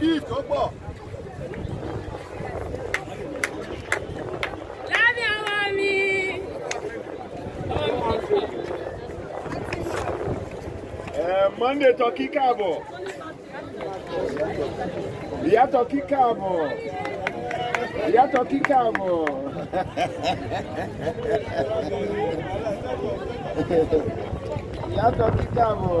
gift ó pọ̀. Lábí ọmọ mi. Monday tọ́kí káàbọ̀. Ìyá tọ́kí káàbọ̀. Ìyá tọ́kí káàbọ̀. Ìyá tọ́kí káàbọ̀.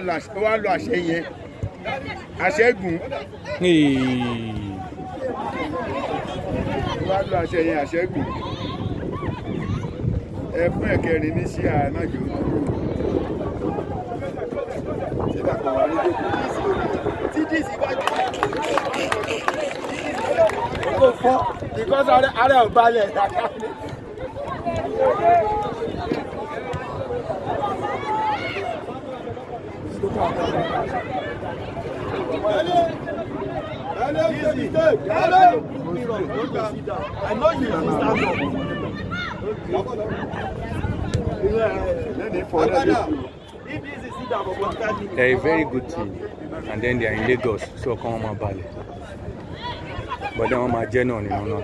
Wá lọ àṣẹ- ó yẹn. Àṣẹ gùn. Ó wá lọ àṣẹ yẹn, àṣẹ gùn. Ẹ fún ẹ̀kẹrin ní sí ànájò ṣé dàpọ̀ wá ní jókòó. tí díìsì bá jù kò fọ́ You. They're a very good team and then they are in Lagos so ọkàn wọn máa balẹ̀ but then wọ́n máa jẹ́ náà nínú náà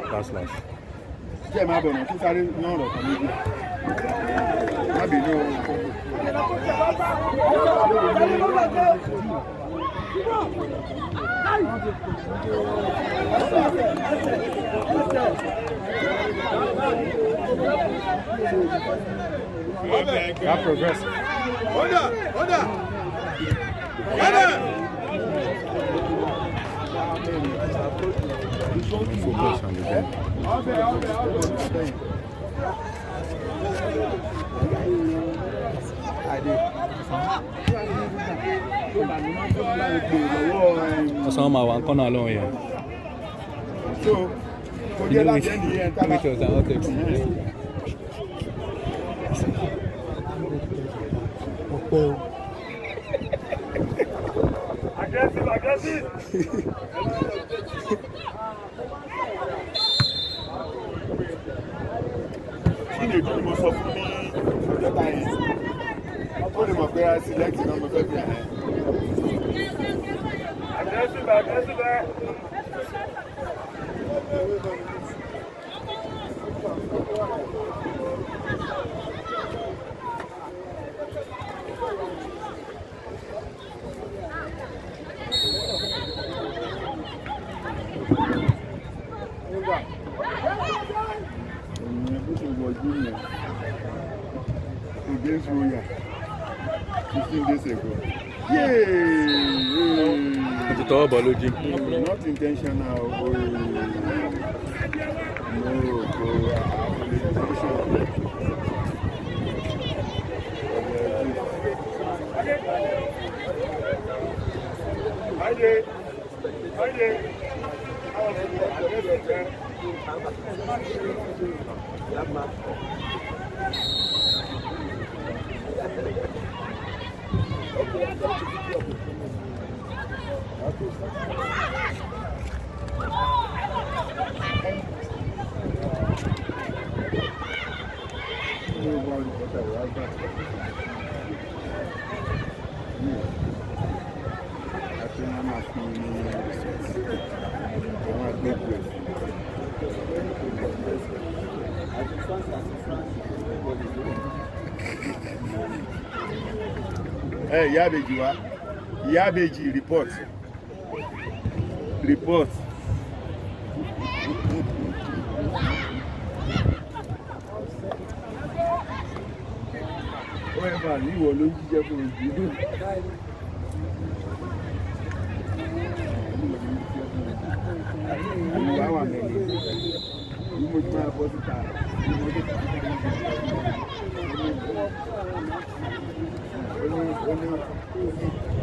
má bínú o. That progress. Ọ̀dà ọ̀dà ọ̀dà. Focus on the game. ọbẹ̀ ọbẹ̀ ọbẹ̀ ọ̀sán máa wà ń kọ́nà lọ́wọ́ yẹn. You know which, which was another experience. Aggressive, aggressive. kíni ojú ni mo sọ fún ní ìjọba yìí ó lè mọ̀ pé a sì lẹ́kìtì náà mo fẹ́ fi hàn án. 15 eh? days ago. Yay! ó ti tọwọ́ bọ̀ lójú Not intentional. Oh. No, go. Haydi. Haydi. Thank you. Ẹ ìyá àbèjì wa ìyá àbèjì report report. Ó ẹ̀ bá ní ìwọ ló ń jíjẹ́ fún ojú. Ìwà wà mẹ́rin. Bí mo ti máa ní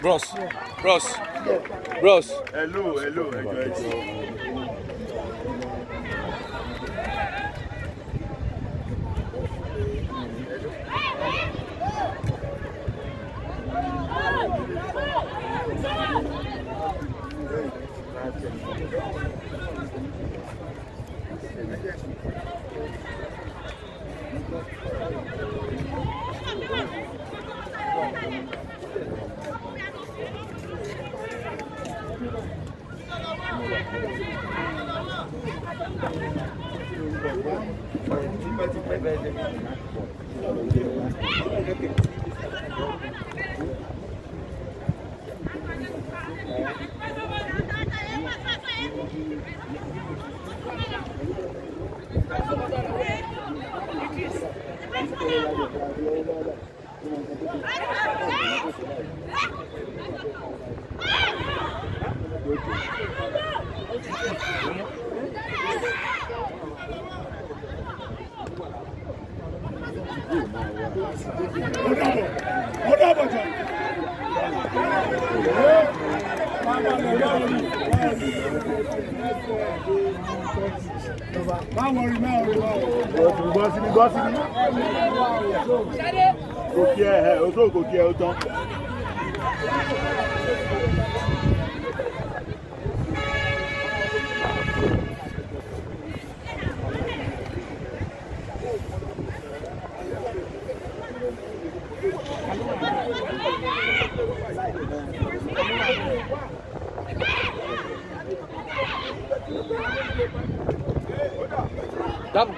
bros. Bros. Bros. Hello, hello, ẹjọ́ ẹjọ́. Double.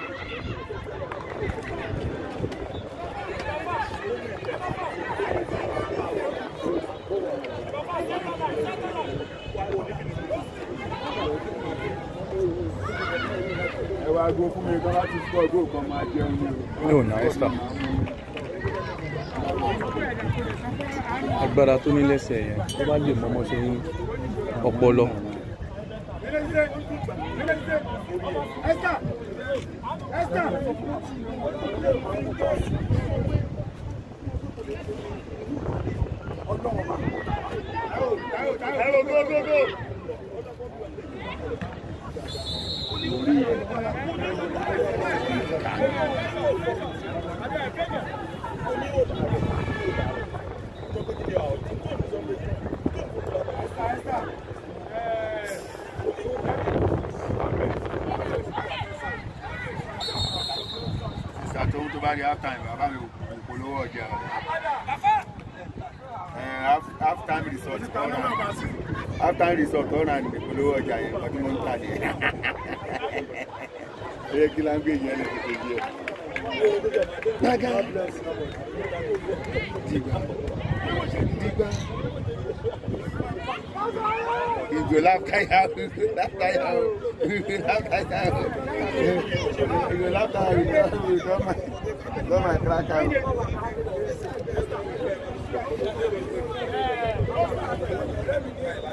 Ẹ wá gbó fún mi kan láti sọ ọdún o. Ní. Agbára tó ní lẹ́sẹ̀ ó bá lè mọ́mọ́ ṣe ń ọpọlọ. Esther! Esther! Go, go, go, go! ìgbà tó tó bá rí half time bàbá mi kò polówó ọjà half time result ọ̀nà half time result ọ̀nà ni polówó ọjà yẹn ọdún mọ́ ń tà ní ẹ̀ kí láńgbé yẹn lè tètè bí ẹ̀. gbága dìgbà. Dìgbà. Ìjò láfkáyà ìjò láfkáyà ìjò ìjò lọ́mà lọ́mà kíláka.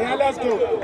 Yeah, let's go.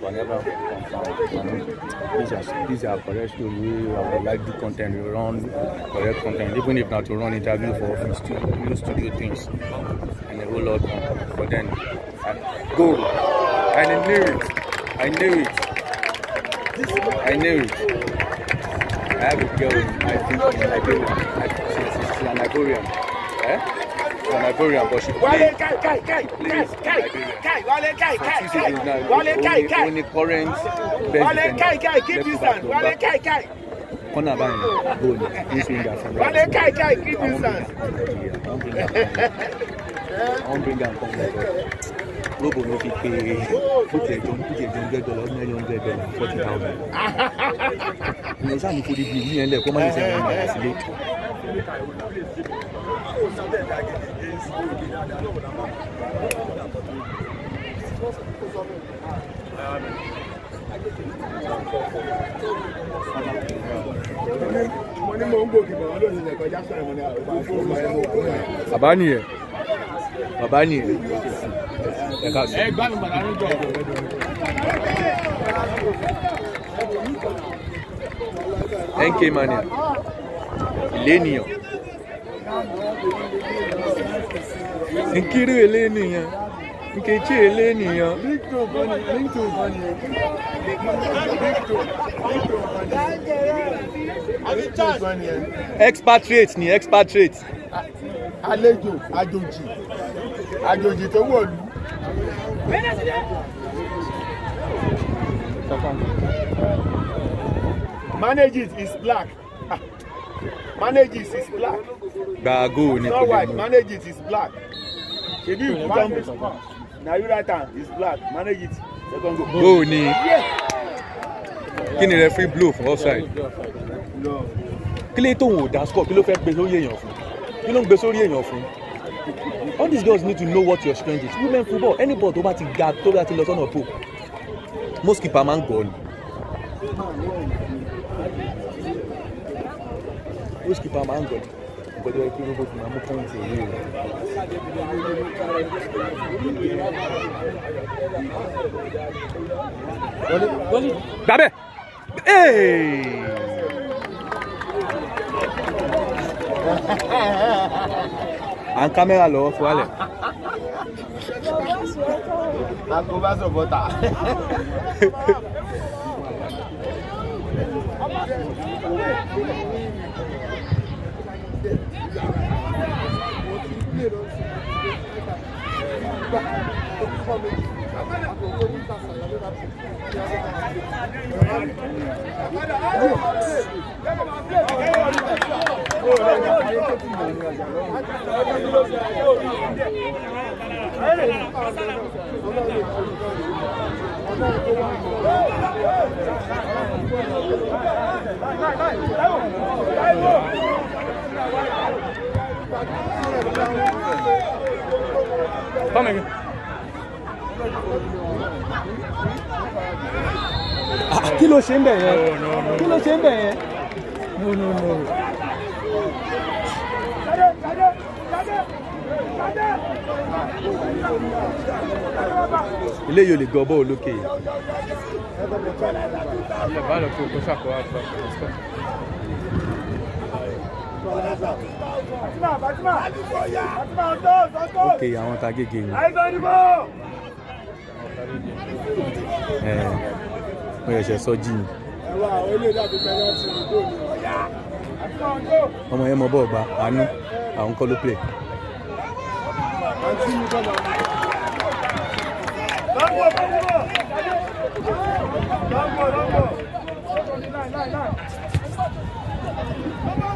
whenever these are these are correct story wey i go like do con ten t run correct con ten t even if na to run interview for office too new studio things and a whole lot. More but then i go. And i knew it. I knew it. I knew it. I have a girl i think in nigeria. I she she she an ivorian. Eh? She's an ivorian but she Wale, play Kai, Kai, Kai, Kai, Kai, Kai, Wale, Kai, Kai, Francis is Kai, now Wale, Kai, only Kai, only current Wale, Kai, keep back back Kai, Kai, corner báyìí goal this winger from right Kai, Kai, keep this wan bring am come come Lagos robo no fit pay john put your john hundred dollar ordinary hundred dollar forty thousand. Ìyẹn sáà ní kó bí ìlú yẹn lẹ kó má lè sẹ́yìn ọmọ àyà sílé. Mo ní mo ń gòkè bọ̀ wọ́n lónìí lẹ́kọ̀ọ́ já sọ̀rọ̀ mo ní àwọn ọmọ ọmọ ọmọ ọmọ ẹ̀. bàbá nìyẹn bàbá nìyẹn ẹ ká sọ. gbá mi padà níjọ. nk mania ìlénìyàn nkiri elénìyàn nkechi elénìyàn Victor Bani, Victor Bani, Victor, Victor Bani, Victor Bani, expatriate ni expatriate àlejò àjòjì àjòjì tó wọ̀lú. Manage it is black. Ah, Manage it is black. gbàgò ni kò Not white, manage it is black. Ṣèbí ìlú Gambo. Na you right hand is black, manage it. Second goal. góò ni. Kí ni referee blow fún offside? Kí lè tóun ò dá score? Kí ló fẹ́ gbé sórí èèyàn fún? Kí ló ń gbé sórí èèyàn fún? All these girls need to know what your strength is. Women football any ball tó bá ti ga tó bá ti lọ sọ́nà po most keeper máa ń gọ̀ ni. Most keeper máa ń gọ̀ ni nǹkan tó yẹ kí robot máa mú pọ́ǹtì èyí o. gbàbẹ́ à ń kámẹ́rà lọ́wọ́ fún wálẹ̀. Àkóbá sọ̀bọ̀tà. Come again. kí ló ṣe ń bẹ̀ yẹn No, no, no. kí ló ṣe ń bẹ̀ yẹn. No, no, no. ilé yóò lè gbọ́ bọ́ọ̀ lókè. Kó ṣàkóso àgbà. Òkè àwọn ta gègé ni. ẹ mo yẹ ṣe sọ jí ni. ọmọ yẹn mọ bọ́ọ̀ bá àánú àwọn kọ́ ló play. What?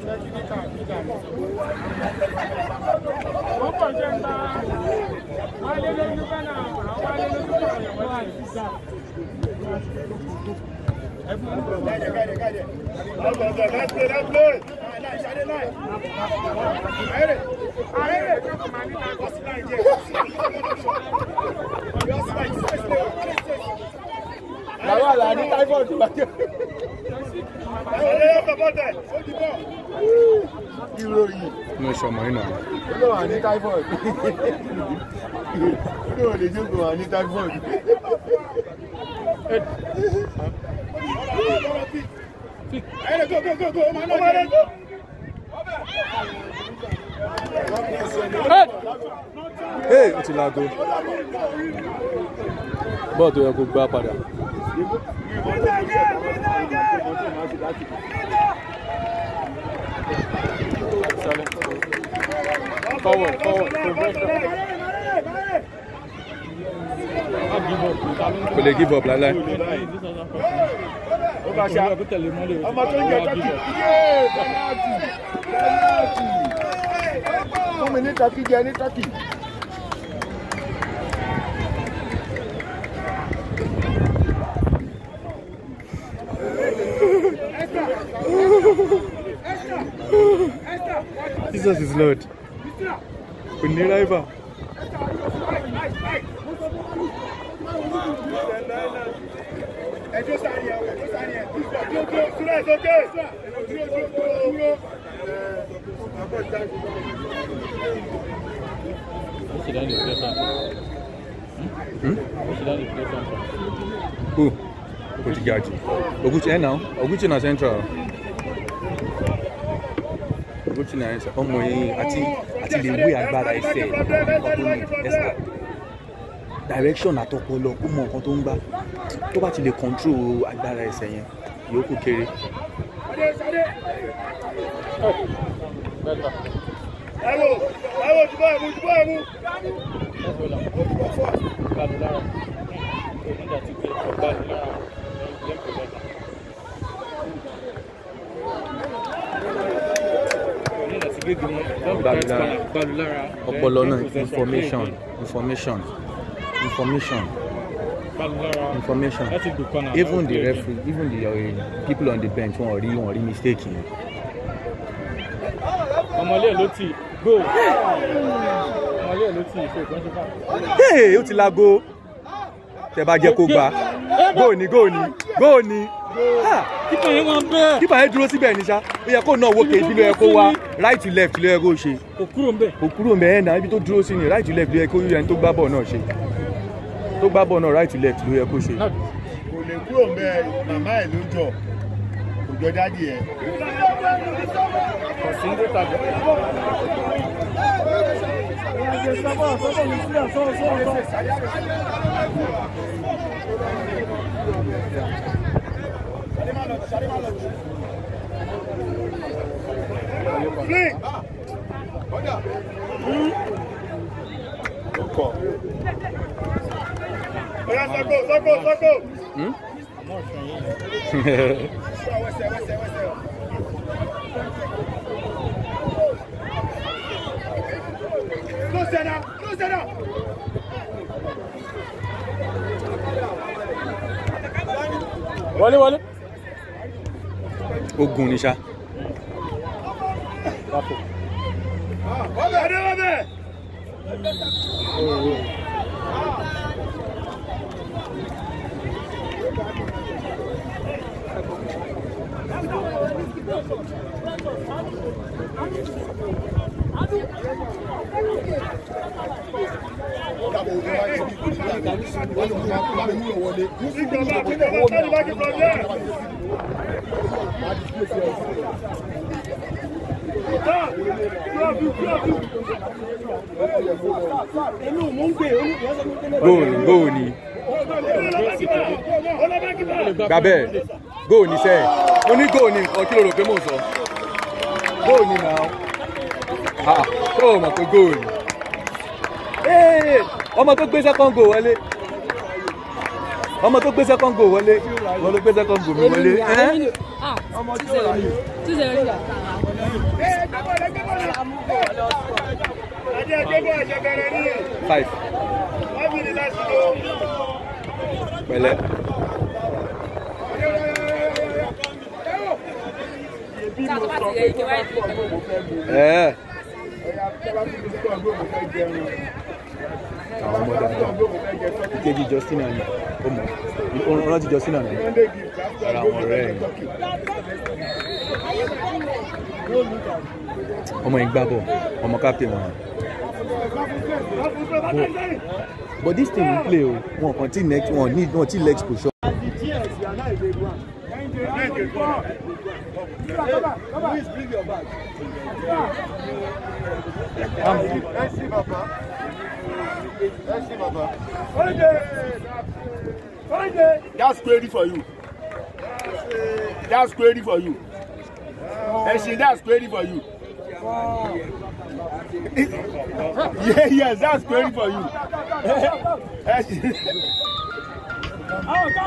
ní táífọ̀dù bàjẹ́. Ìròyìn ní oṣù ọmọ yìí náà. ló wà ní táífọ̀dù. Kí ló lè jókòó wà ní táífọ̀dù? ee o ti laago bọ́ọ̀ tó yẹ kó gbá padà. Forward, forward, progression. Má give up. Ta ló ń kò lè give up láíláí. Ó bá ṣe àkókò tẹ̀lé mọ́lẹ̀. Ọmọ tó ń jẹ tọ́kì. Yéé pẹ́nàtì! Pẹ́nàtì! Fún mi ní tọ́kì jẹ ní tọ́kì. Jesus is Lord. Kò ní rival. Ẹjọ́ sáré ẹ̀ ẹjọ́ sáré ẹ̀ dúró dúró dúró ẹ̀ sókè. Dúró dúró dúró dúró. Ó sì dá ní ìpínlẹ̀ Santa. Ó sì dá ní ìpínlẹ̀ Santa. Who? Kò ti ga jù. Oguchi ẹ̀ náà Oguchi na central. Oguchi na central. Ọmọ yìí àti àti lè wé agbára ẹsẹ̀ ní ẹsẹ̀. Direction àtọpọlọ ó mọ nǹkan tó ń gbá. Tó bá ti lè control agbára ẹsẹ̀ yẹn, yòókù kéré. Bẹ́ẹ̀ta. Ẹ wò ẹ wò jùbọ́ ẹ̀mú jùbọ́ ẹ̀mú. Ẹ̀fọ́ là. Gbàdú lára. Onídà ti gbé ẹ̀fọ́ gbàdú lára. Lẹ́kọ̀ọ́ bẹ́ẹ̀ta. Ti lára. Ọpọlọ náà information information information information. Even the referee even the uh, people on the bench wọn ò rí wọn ò rí mistake yẹn ọmọlé ẹ̀ ló í go ọmọlé ẹ̀ ló ìkan ṣe fà. Hey, ó ti lago tẹ bá jẹ́ kó gbà góò ní góò kíkọ yẹn wọn bẹ́ẹ̀ kípa yẹn dúró síbẹ̀ ní sá ó yẹ kó náà wó kejì ló yẹ kó wá. Right to left ló yẹ kó ṣe. Kò kúrò ń bẹ̀. kò kúrò mẹ́ẹ̀ náà ibi tó dúró sí ni. Right to left ló yẹ kó yẹ ẹni tó gbá bọ̀ náà ṣe. Tó gbá bọ̀ náà right to left ló yẹ kó ṣe. kò lè kúrò ń bẹ. Màmá ẹ̀ ló jọ. Kò jọ dádì ẹ̀. kò sí ní tàbí. kọ. Oya Vale, vale. From there. Ah, club you, club you. góò ní góò ní gbà bẹ́ẹ̀. Góò ní sẹ́ẹ̀. Mo ní góò ní nǹkan kí ló rò pé mò ń sọ? Góò ní náà ah tó o mọ̀ pé góò ní. Ee, ọmọ tó gbé second goal wọlé. Ọmọ tó gbé second goal wọlé. Wọ́n ló gbé second goal mi wọlé. Adé ẹgbẹ́ ẹ̀ṣẹ̀ bẹ̀rẹ̀ ní. Five. Pẹ̀lẹ́. ẹ àwọn ọmọ dáadáa ìkejì justina ni ó mọ. Justina ni. Ara àwọn ọ̀rẹ́ ẹ̀ ọmọ yìí gbá bọ̀ ọmọ captain wọn but this team n play o. Wọn kàn tí next wọn ní wọn tí legs position. Merci papa. Merci papa. That's query for you. That's query for you. Ẹṣin that's query for you. yeah, yes, that's query for you. Àwọn tó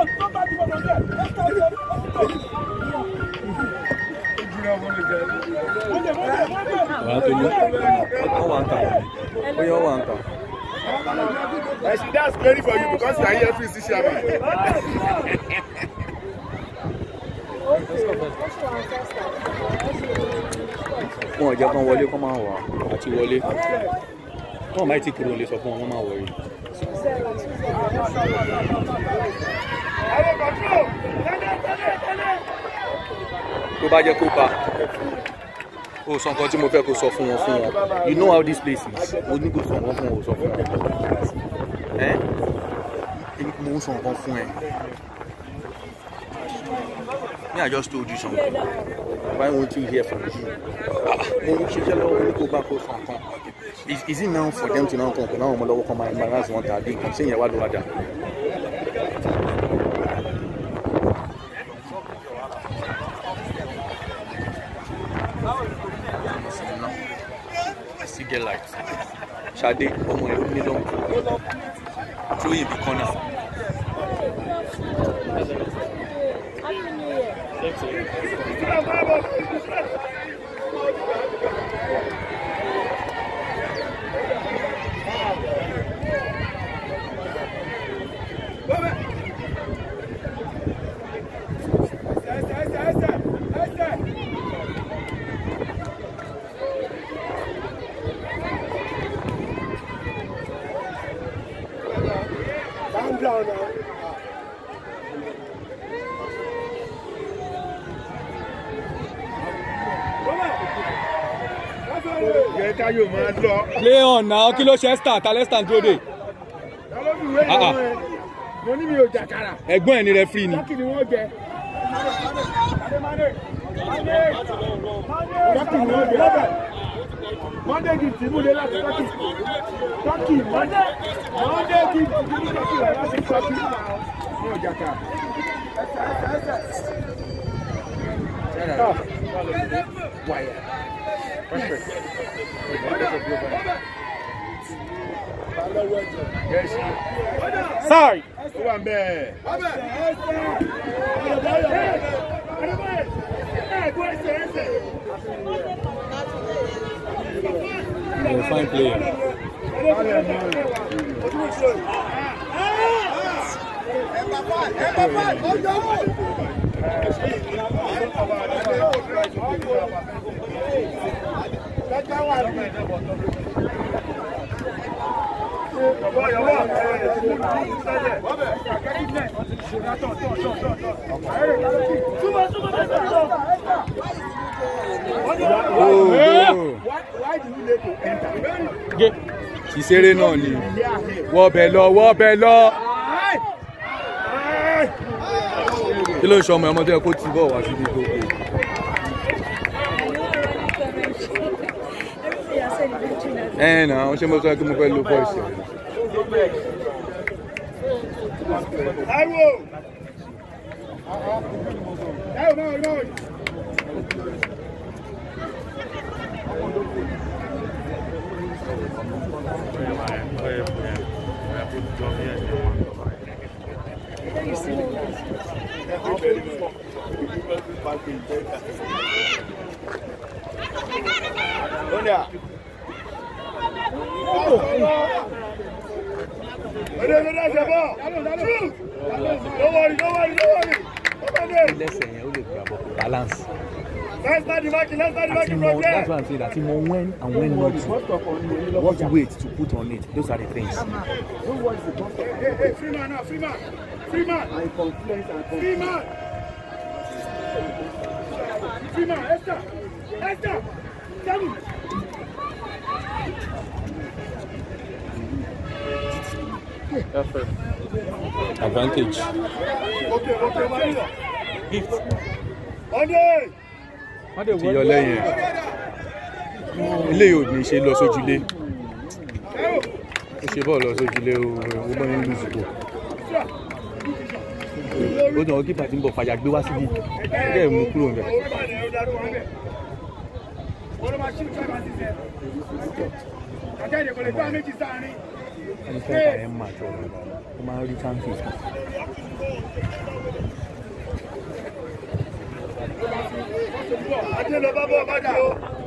ní wọn wà ń ó yẹ wọn wà ń tà. Ẹṣin that's query for you because you are here free sí chairman. wọn ò jẹ́ kán wọlé kán máa wà àti wọlé wọn máa ti kúrò lè sọ fún wọn máa tẹ́lẹ̀ tẹ́lẹ̀. tó bá jẹ́ kó bá o sọ nǹkan mo fẹ́ kó sọ fún wọn you know how this place is. Mo ní kó sọ nǹkan fún wọn o sọ mo ń sọ nǹkan fún me I just told you something why won't you hear from sọ nǹkan is is it now for them to now come now ọmọ lọ́wọ́ kan máa embarrass wọn tàbí nǹkan ṣé ìyẹn wá ló wá dà. I still get light. Ṣadé ọmọ ẹ̀ ló ní lọ́wọ́. Throw him the corner. Vamos, vamos, yóò máa lọ. play on now kí ló ṣe ẹ́sítà ta lẹ́sítà ń dúró dé Ah, ah. mo ní mi ò jàkàrà. ẹ̀gbọ́n ẹ̀ ní referee ni Tọ́kì ni wọ́n jẹ. Tọ́kì ni wọ́n jẹ. Monday gift múlé láti Tọ́kì. Tọ́kì Monday Monday gift múlé Tọ́kì rẹ̀ láti Tọ́kì. Yes. Sorry. Ó wà ń bẹ́ẹ̀. he's a fine player oh oh Why do you let to enter? Get. ìṣeré náà ni wọ́ọ̀bẹ̀ lọ wọ́ọ̀bẹ̀ lọ kí ló ń ṣọmọ ọmọdé ẹ kó ti bọ̀ wá síbi tó kù. Ẹ ẹ nà ṣe mo sọ pé mo fẹ́ lo voice ẹ̀. Táíwò! Táíwò máa lọ. Lọ́dà. Ọdẹ ọdẹ ọdẹ bọ̀. Shoot! Don't worry, don't worry, don't worry. Come on there. lẹ́sẹ̀ yẹn ó lè gbà bọ̀ balance. Let's start the marking, let's start the mọ from that's why i'm saying that mo when and when not to what weight to put on it those are the things. Hey, hey, hey, free man now, free man. Free man. Free man. Free man, Esther. Esther. Seven. Effort. advantage Okay, okay, Maria. Gift. Monday. Ti yọ lẹ́yìn. Ilé yóò ní ṣe lọ sójúlé ó ṣe bọ́ọ̀ lọ sójúlé ó ó bọ́ ní lùsìkò ó dàn ọ́ kípa tí ń bọ̀ fàyà gbé wá síbí ó dẹ̀ mú kúrò ń bẹ̀. ẹni fẹ́ ta ẹ̀ ń mà jọ ó máa ń rí chances.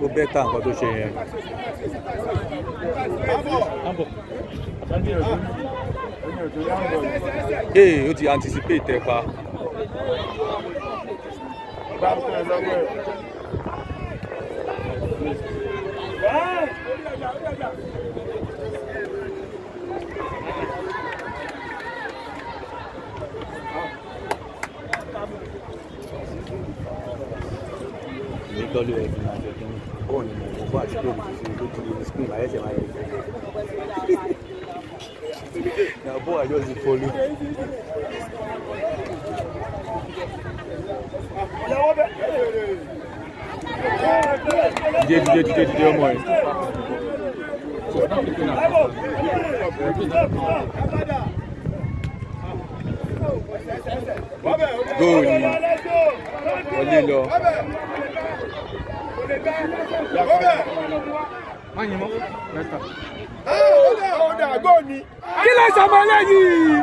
Ó bẹ́ tà nǹkan tó ṣe yẹn. Ee ó ti anticipate ẹ pa. ní tọ́lú ẹ̀ fi máa jẹ kí ní bọ́ọ̀ ni mo bọ́ àti pé òbí ṣe lójú screen àyẹ̀sẹ̀ máa yẹ. na bọ́ọ̀ àjọ ti follow. dídé dídé dídé dídé ọmọ ẹ góòlù wọlé lọ kí ló sọmọ lẹ́yìn.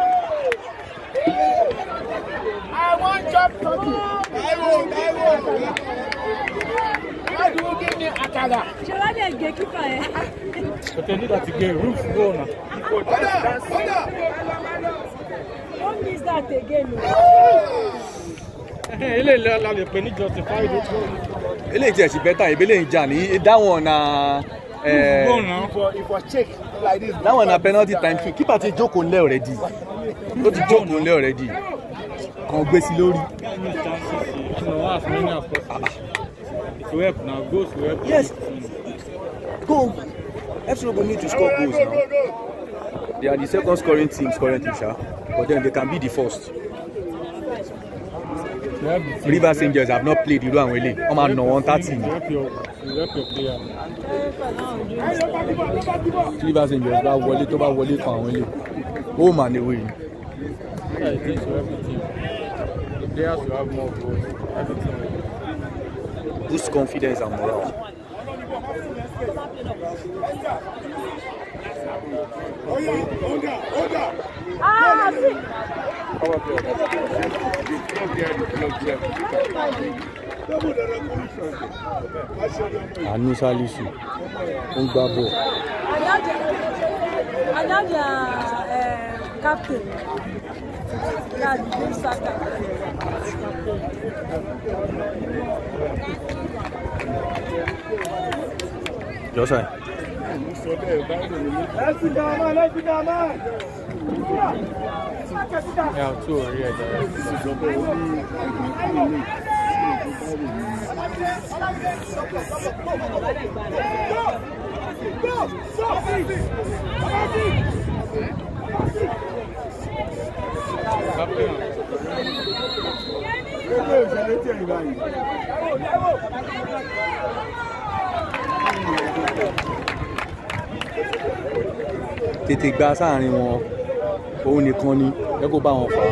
I want chop turkey. Taiwo, Taiwo. Why do you give me akara? ṣe wá lè gé kíkà ẹ. But nígbà tí gé roof wọ̀ náà. Order, order. That again o. Ilé ilé la lè pè ní justified goal. eléyìí tiẹ̀ sì bẹ́tà ìbílẹ̀ ń jà ní dáwọn na like this, dáwọn na penalty time kick kípa ti jókòó ńlẹ̀ already ó ti jókòó ńlẹ̀ already kàn gbé sí lórí. Yes. Go. Robo need to score goals now. They are the second scoring teams currently, sha. But then they can be the first. Rivers Angels have not played àwọn eléyìí. Wọ́n máa nà wọ́n thirty ni. Rivers Angels bá wọlé tó bá wọlé kan àwọn will have more goals. Everything will Boost confidence and morale. Ah. Àánú Sálísù. Ó ń gbá bọ̀. Another, another uh, captain. That Bull Saka. Jọ́sàn. Let's sit down, man. Let's sit down, man. Yeah, two already. direct. Captain. Gbogbo ìṣẹ̀lẹ̀ tí ẹ̀yìn báyìí. Tètè gba sáàrin wọn. Òun nìkan ni. Ẹ kó bá wọn fà á.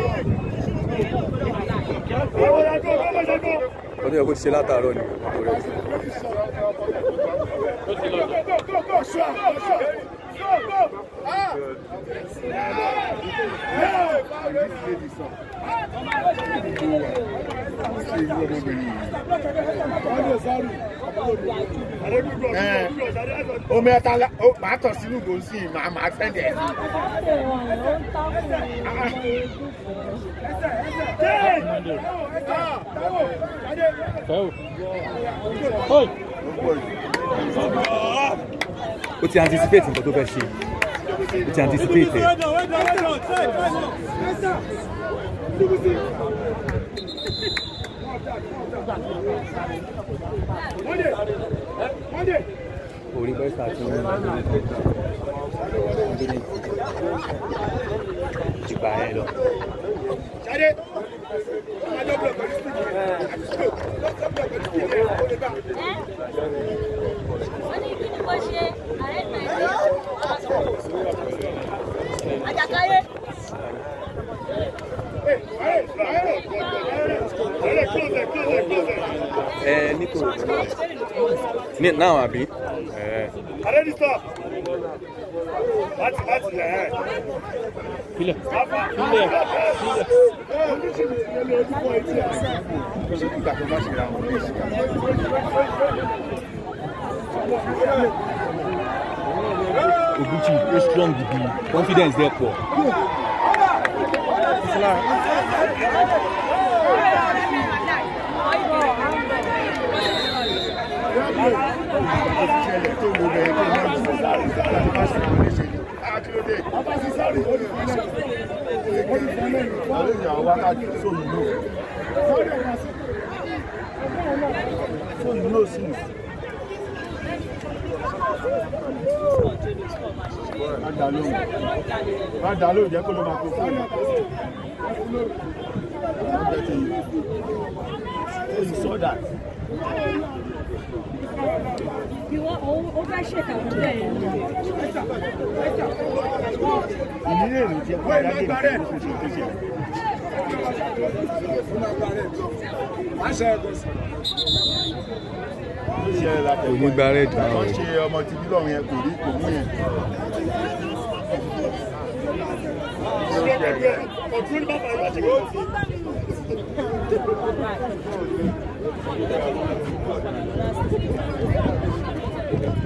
Ọdún yẹ kó ti ṣe látàárọ̀ ni. Omi ẹta la, ó máa tọ̀ sínú gòsì, màá máa fẹ́ dẹ̀. Ó ti anticipate nǹkan tó fẹ́ ṣe. Ó ti anticipate ẹ̀. Orí bẹ́sà ti ń ìgbà yẹn lọ. Ṣadé, ọmọ ẹjọ́ bọ̀lọ̀ Ẹ ní kò ní náà àbí? Ready, stop. Láti láti ẹ̀ ẹ́. Filẹ̀. Oguchi ó strong gidi confidence dey pọ̀. So you know since. Má dá lóhùn. Má dá lóhùn jẹ́ kó ló máa kó fóònù. Má bẹ̀ tí yìí. So you saw that. Ó fẹ́ ṣèkàwé bẹ́ẹ̀ ni. Ìnílé èrò jẹ́ kó ẹ̀dá dé ìgbà tó ṣe tó ṣe. Ó ṣe ẹ̀ látẹ̀ Kò ní gba red náà o. Wọ́n ṣe ọmọ ti bí lọ́run yẹn kò rí kò mú yẹn. Mo dẹ̀ máa fẹ́ jẹ́ Let's go for line. Give the other team. the other team. Nínú bí sínú ọgbà bọ̀. Tell us when we play fair play for the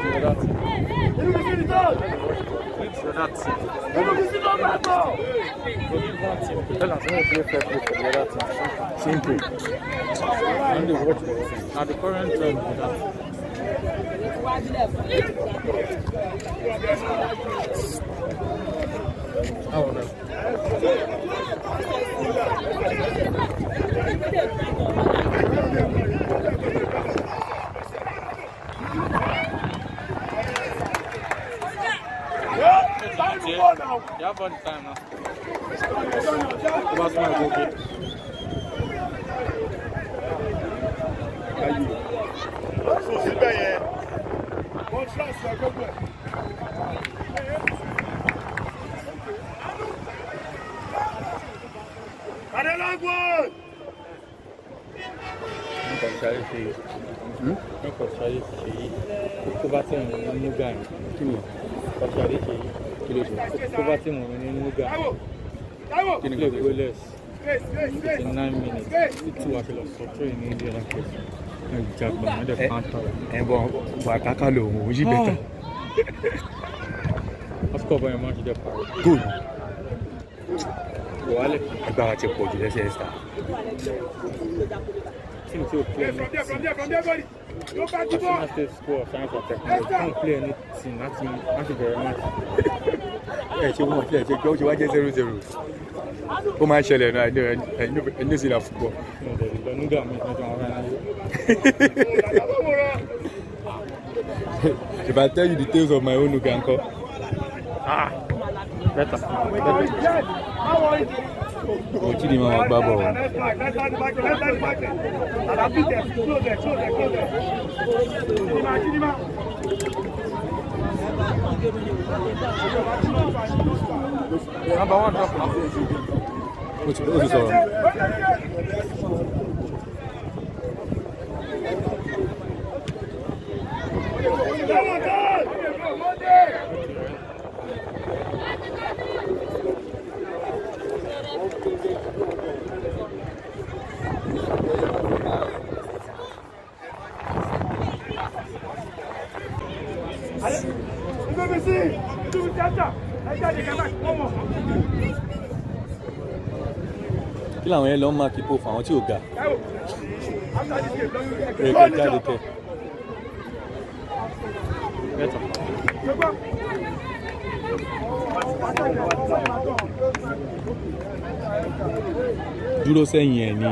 other team. Simple. And they watch it. At the current level, with that. Náà. You have all the time now. What's my go get? Ó sùn síbẹ̀ yẹn. Wọ́n ṣáàṣì ẹgbẹ́ ẹ̀. Adélọ́gbọ̀n. Nǹkan ṣayé ṣe yìí. Nǹkan ṣayé ṣe yìí. Kó bá tí mo ní Nuga ni. Kí ni? Nǹkan ṣayé ṣe yìí. Kí ló ṣe? Bá tí ní Nuga. Kí space, space. in nine minutes. Títí wàá fi lọ sọ tó yìí ní India náà kẹ́. Ẹ jàgbá ẹ dẹ̀ pàǹtà. Ẹ bọ̀ Wàkáká lòun ò yí bẹ̀tà. Wọ́n sọ bọ́ yẹn máa ń ṣe jẹ́ pàrọ̀. Good. Wàhálẹ̀ Agbára ti pọ̀ jù lẹ́sẹ̀ ẹ̀sà. tíìmù tí ò play From there, from there, from there, buddy. Go back to Arsenal ball. State score science and technology. Don't play anything láti láti bẹ̀rẹ̀ match. Ẹ ṣe wọ́n ẹ̀ ṣe gbọ́ ṣe wá jẹ́ zero zero. Ó máa ń ṣẹlẹ̀ náà ẹ̀ ní ìsìlá ayé. If I tell you the tales of my own Nuga ńkọ́. Better. Tí ni máa wá gbá bọ̀. Chidima, Chidima. Number one drop. Ó ti ó ti sọ̀rọ̀. Come on, God. BBC, BBC, Tata. Ẹ jáde kẹ́ máa kọ́ mọ̀. Kí làwọn yẹn lọ ń máa kíkó fún àwọn tí ò ga? You kẹ́ jáde kẹ́. Dúró sẹ́yìn ẹ̀ ni.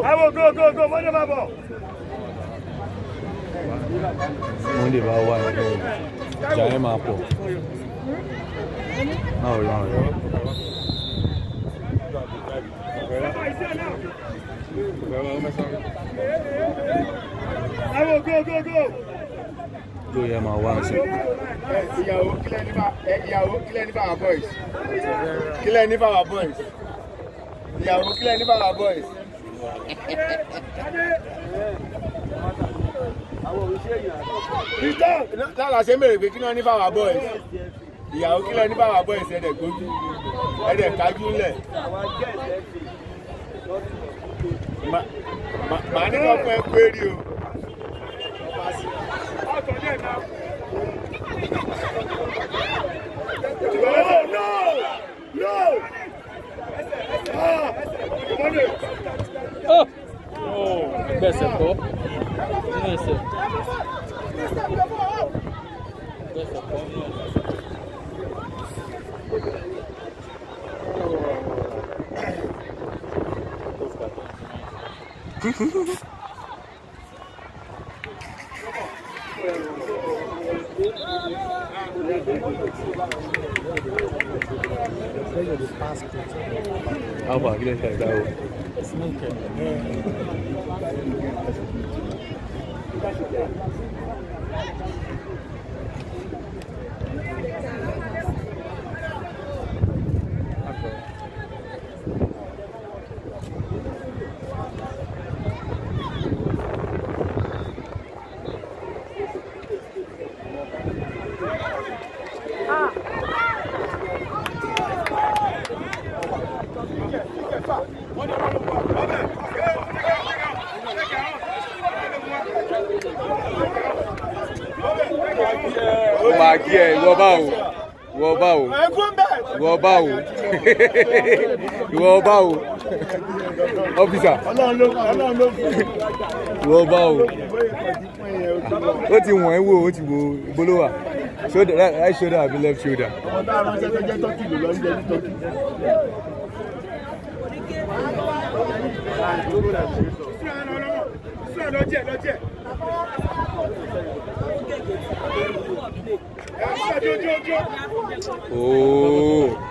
Táíwò, go, go, go, mọ́jọ́ máa bọ̀. Lè bá wà nínú ìjà máa pọ̀. Máa rí máa rí. Táíwò, go, go, go. Yóò yẹ máa wá sí. ìyàwó kílẹ̀ ní bá our boys kílẹ̀ ní bá our boys ìyàwó kílẹ̀ ní bá our boys. Return. lára ṣe ń bèrè pé kí náà ní bá our boys ìyàwó kílẹ̀ ní bá our boys ẹ̀dẹ̀ gbójú ẹ̀dẹ̀ kájú ńlẹ̀. Màá ní kọ́ fún ẹ query o. Now. No, no, no. Ah, Monday. Oh! Oh! Gbẹ̀sẹ̀ kọ́. Ní ẹsẹ̀. Gbẹ̀sẹ̀ kọ́ ní Apa kita tak tahu. Sneaker. bá o. Ìwọ bá o. Ọ́fíìsà ìwọ bá o. Ó ti wọ̀n ẹ́ wò ti wo ìbolówà shoulder right shoulder àbí left shoulder. bá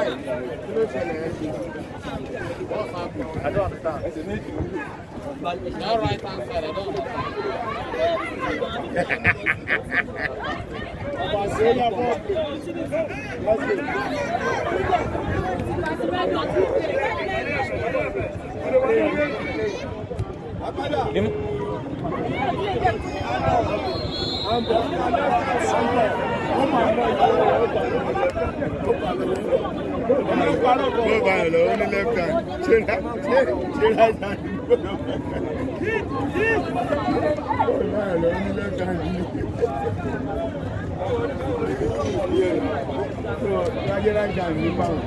yẹn lọ ó ní left hand ṣé ra- ṣé ṣé right hand ló bá yẹn lọ ó ní left hand ní. Lájẹ́ right hand ní báwọn.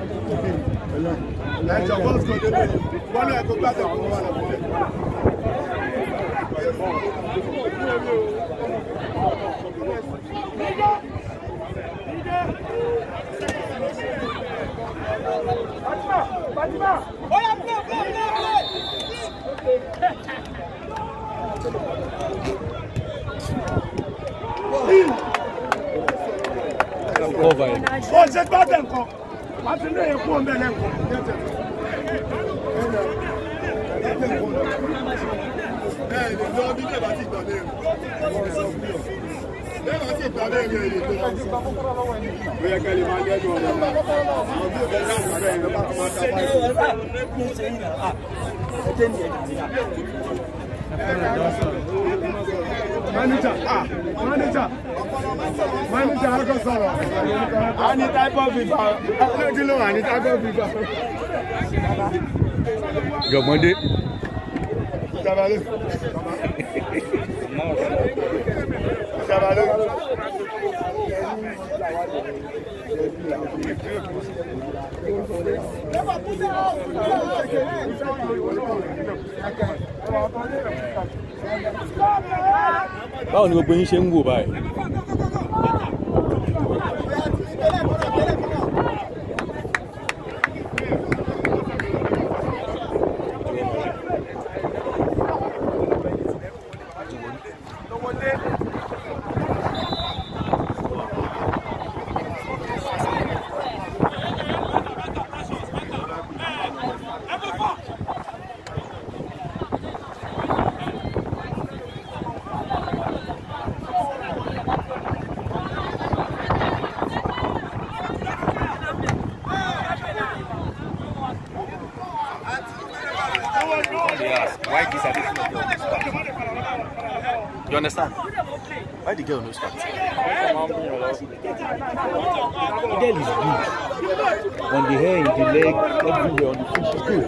Ẹ̀jọ̀ bọ́ọ̀sì kan débẹ̀ yìí, wọ́n ní ẹ̀kọ́ gbàgbọ́ fún wọn lọ́wọ́. cover ẹ̀. ó ṣe gbọ́dọ̀ nǹkan wàá ti lé èkó ń bẹ̀ lẹ́kọ̀ọ́. Bẹ́ẹ̀ni, lọ bí bẹ́ẹ̀ bá ti gbà lé rẹ̀. Bẹ́ẹ̀ bá ti gbà lé rẹ̀ èdè tó lọ. Ó yẹ kẹ́lẹ́ máa gẹ́gẹ́ ọ̀rọ̀ náà. Àwọn bí òbẹ̀ náà wà manager ah manager manager akọ sọ̀rọ̀. A ní typhoid fever. Kí ló wà ní typhoid fever? jọ̀gbọ́ndé Ìjàmbálẹ̀. Ìjàmbálẹ̀. 好你们不用羡慕呗。Why the girl no start? The girl is good. On the hair, in the leg, everywhere, on the foot, she's good.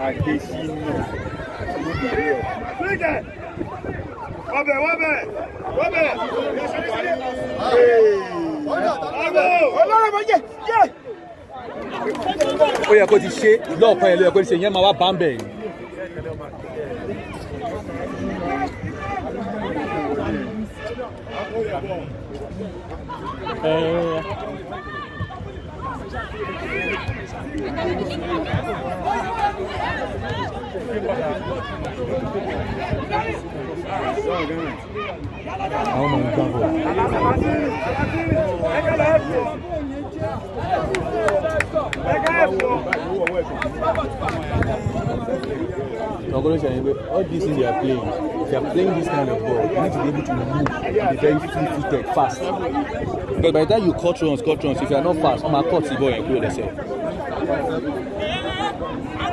Adesina. wọ́bẹ̀ wọ́bẹ̀ wọ́bẹ̀. Ọlọ́run mọ̀ yẹ yẹ. ó yẹ kó ti ṣe lọ́ọ̀kan yẹn ló yẹ kó ṣe yẹn máa wá bá ń bẹ̀ ni. àwọn ọmọ ń gbà bọ̀. Ogolo saying, all these things they are playing, if they are playing this kind of ball, you need to be able to move and be very fleet-footed, fast. Because by the time you cut runs, cut runs, if you are not fast, ọmọ cut the ball and kúrò lẹ́sẹ̀.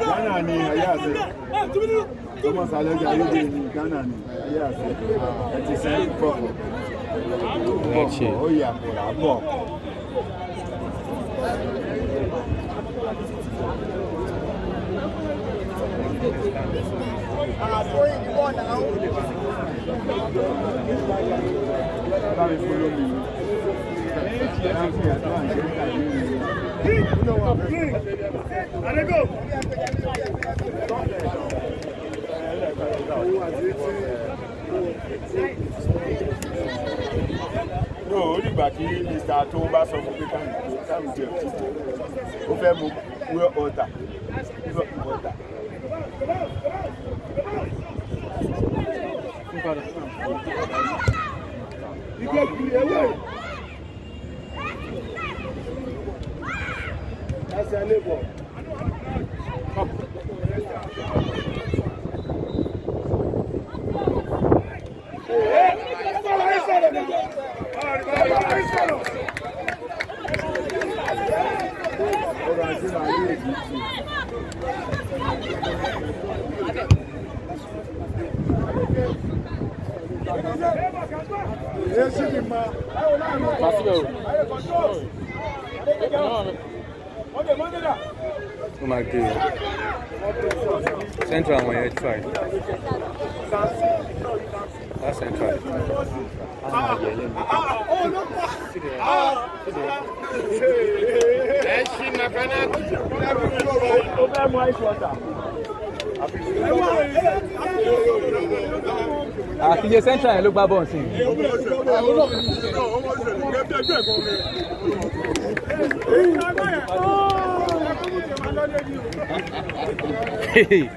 Ghana ni ayé àṣẹ. Thomas Alege Ayédè ni Ghana ni ayé àṣẹ. Ẹ ti sẹ́yìn pọ̀pọ̀. Ẹ ṣe. Ó yà kọ̀ọ̀rọ̀ àbọ̀. Báwo ni follow me? No, ó dìgbà kí Mr. tó bá wé ọ̀tà. Ó máa gé o. Central àwọn yẹn try. That central. Á máa yẹ lẹ́nu. Ó fẹ́ mu ice water. Àtijọ́ central yẹn ló gbá bọ́ọ̀ sí.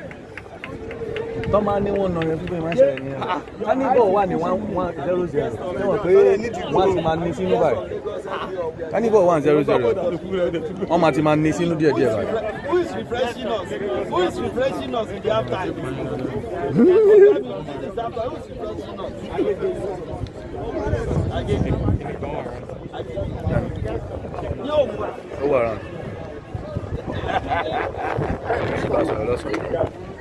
tọ́ máa ní wọ́n yẹn fún bẹ́ẹ̀ máa ṣẹlẹ̀ ní ẹ̀. ká ní bọ́ọ̀ wà ní one one zero zero ṣé wọ́n pé wọ́n ti máa ní sínú báyìí. ká ní bọ́ọ̀ one zero zero wọ́n máa ti máa ní sínú díẹ̀ díẹ̀ báyìí. Who is refreshing us? Who is refreshing us in the halftime? ó wà rán. Bá a sọ̀rọ̀ lọ́sọ̀rọ̀.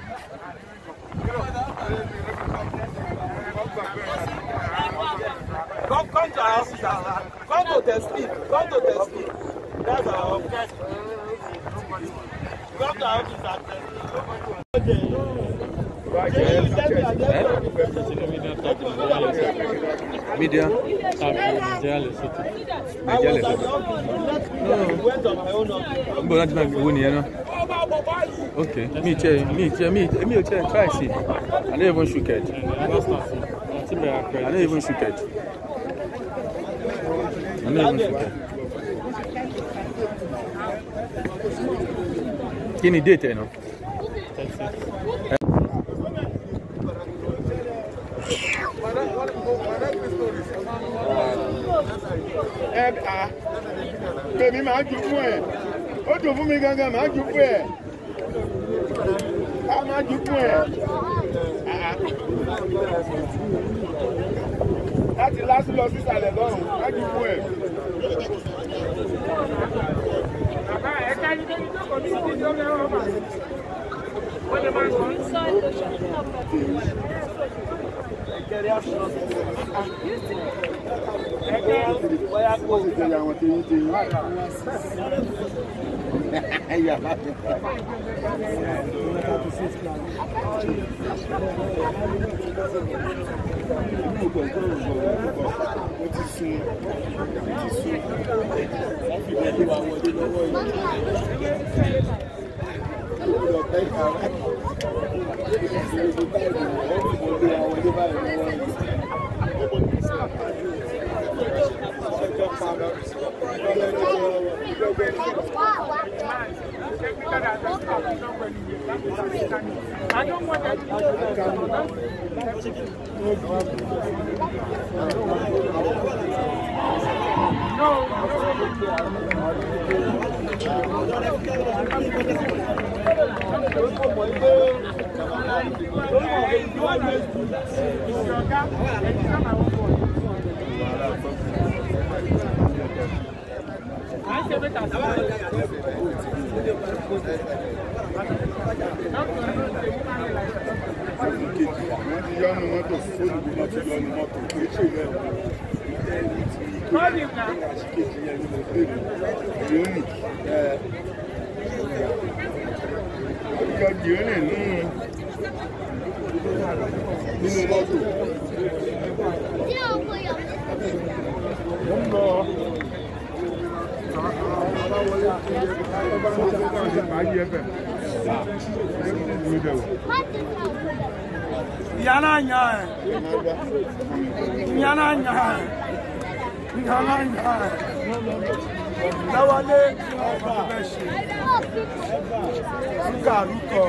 Come, come to our office. Come to sleep. Come to sleep. That's our office. Come to our office at the Media. Nàìjíríà ṣètò. Nàìjíríà lè sọ. went on my own office. N bọ̀ láti máa fi owó nìyẹn náà. Ok, mi tiẹ̀ mi tiẹ̀ mi ò tiẹ̀ try sí. I no even shook head. I no even shook head. I no even shook head. Kí ni date ẹ̀ náà? Ẹ à tèmi máa jù fún ẹ. Ó dùn fún mi gangan máa jù fún ẹ. A máa jù fún ẹ. Láti lásì lọ sísàlẹ̀ lọ́rùn máa jù fún ẹ. Bóyá kó o sì tẹ̀lé àwọn tèyí tèyí. ẹ̀yà láti pa. ó ti sun ó ti sun wọ́n fi ìdẹ́lú wa wọlé lọ́wọ́ yìí. Ọ̀pẹ́ ìka rẹ̀. Ìgbésí báyìí wọ́n fi ìdẹ́lú wa wọlé báyìí lọ́wọ́ yìí. No. Yọ́nu mọ́tò fóònù bí Yana nya ẹ̀. Láwálé ọba. Rúkà rúkọ.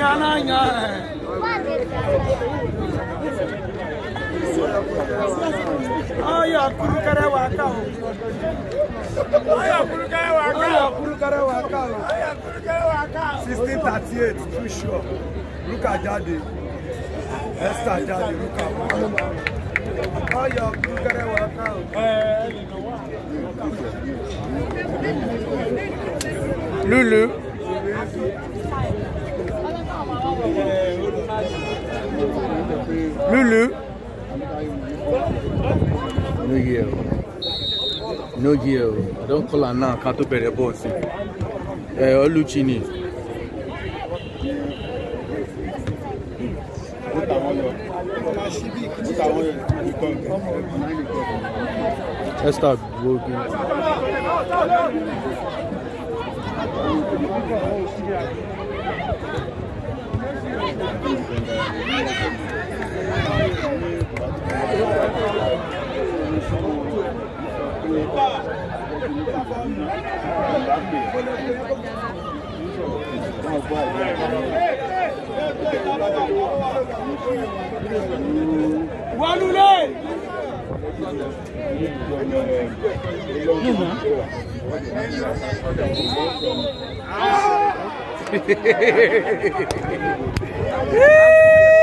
Yana nya ẹ̀. Aya kurukẹrẹ wa ká o. Aya kurukẹrẹ wa ká o. Aya kurukẹrẹ wa wa ká o. Sixteen thirty eight too sure. Rúkà jáde. Esther jáde rúkà wá. Aya kurukẹrẹ wa ká o. Lulu. Lulu. No year. No year. I don't call her now. Can't bear the boss. Eh, Oluchi ni. ó tàwọn lọ ó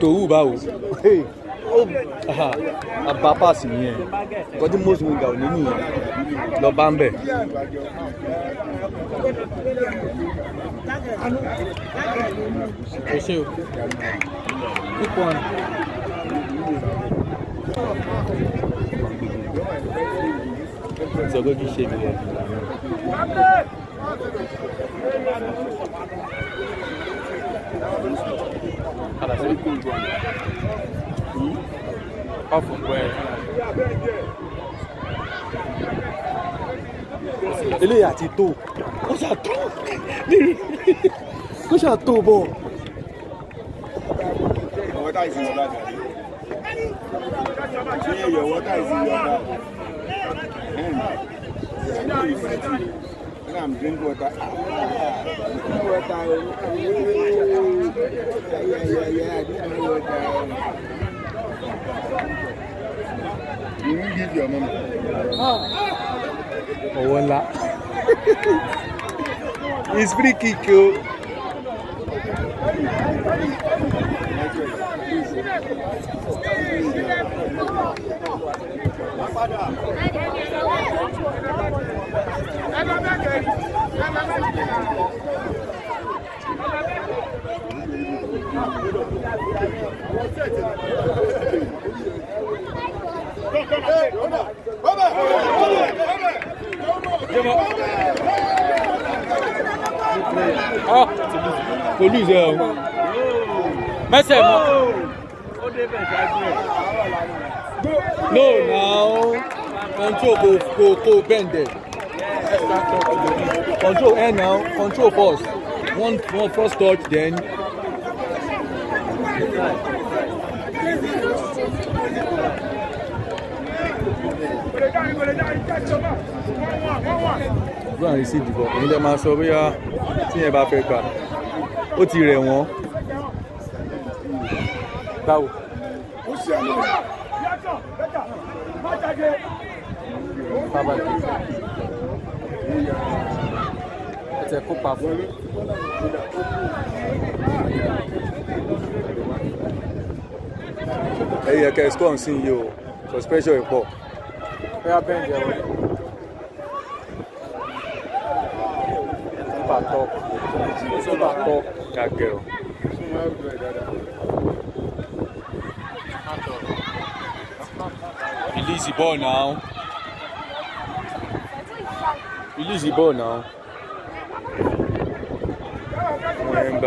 Tòwú báwo? Àbá pàṣẹ nìyẹn. Nǹkan tí most winger ò ní nìyẹn. Lọ bá ń bẹ̀. Ẹ ṣe o. Púpọ̀ ni. Sọ pé kí ṣe mi lọ. Padà sí. Ọ̀fun pẹ́. Eléyà ti tó. Ó ṣàtó. Ó ṣàtó bọ̀. water is in your bag say your water is in your bag when i'm drink water ah drink water oh yeah yeah yeah i drink water you won't give your mama Ọwọ́ ńlá. It's free kick. Kò lose ẹ o. Mẹ́sẹ̀ mọ́. Go go bend there. Control eh now. Control first. One one first touch then. Go and receive the ball. Èyí lè máa sọ bóyá tí yẹn bá fẹ́ gbà. Ó ti rẹ̀ wọ́n. Báwo? Fábàkì. Ẹ tẹ kópa fún. Ẹ yẹ kẹ́ score sí yìí o, suspension ẹ̀ pọ̀. Bóyá bẹ́ẹ̀ jẹ́. Super top. That girl. Release the ball now. Release the ball now. Wọ́n yẹn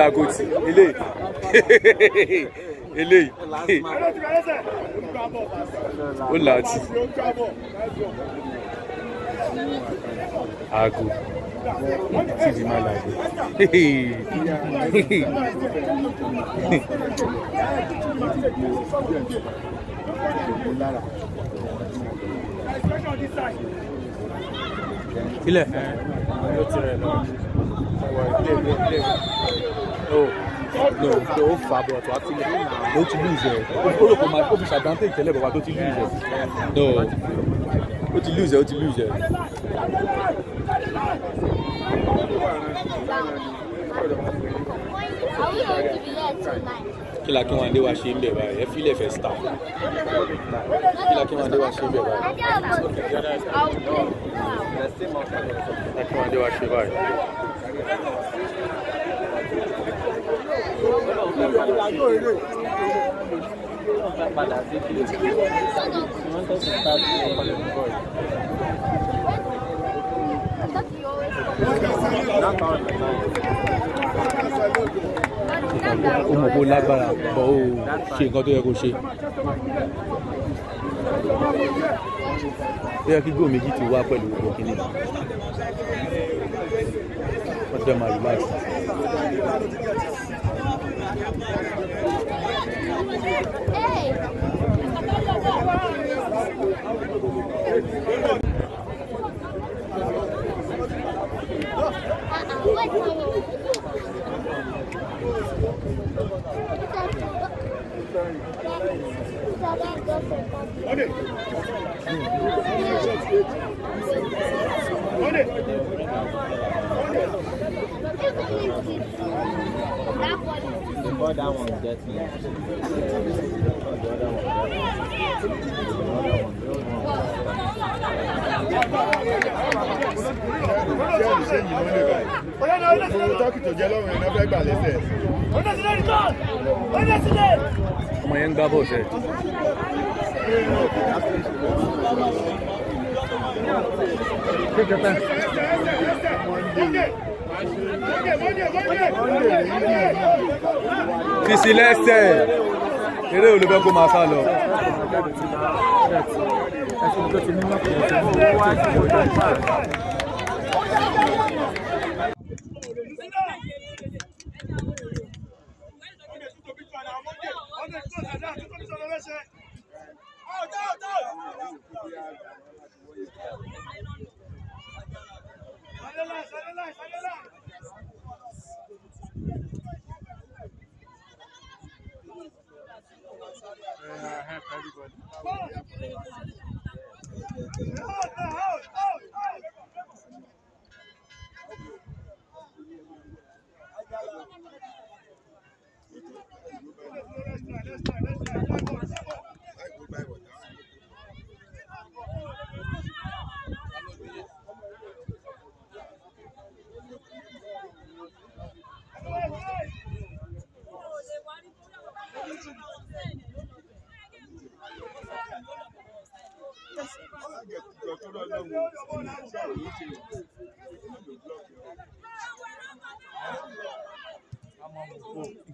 lagoti eléyìí eléyìí ó làtì aago ti máa làgò. Ilẹ̀. ló ti rẹ̀ lọ. Ìwé. No, no, no, ó fà bọ̀ tó a ti lè. Ó ti lose ẹ̀. Ó rò pé máa ó fi ṣàdántèjì tẹ́lẹ̀ bàbá tó ti lose ẹ̀. No, ó ti lose ẹ̀, ó ti lose to tonight? Kí la kí wọn adé wa ṣe ń bẹ̀ báyìí? Ẹ fílẹ̀ fẹ́ star. Kí la kí wọn adé wa ṣe ń bẹ̀ it. Báyìí? Padà sí kí ló ti rí. Wọ́n tẹ̀sí start to ọ̀pọ̀lọpọ̀ bọ̀. That's you always Not all the time. Ó mọ̀ kó lágbára, bọ̀ ó ṣe nǹkan tó yẹ kó ṣe. Ó yẹ kí góò méjì ti wá pẹ̀lú gbogbo kìíní. Wọ́n ti fẹ́ máa relax. Hey! Sẹ́. fi sí lẹ́sẹ̀ eré olùfẹ́ kó máa sá lọ. Nkechi. Kí ló ṣe? Kúrò ó ti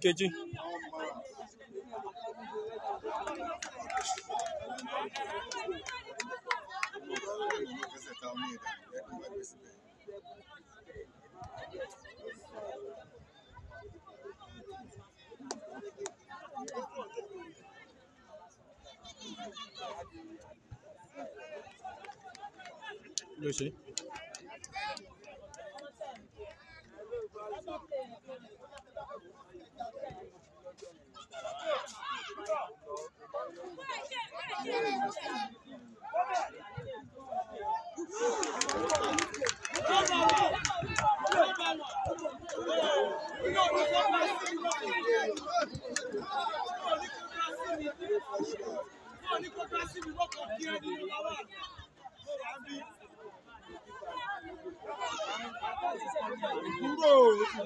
되지? 그렇지.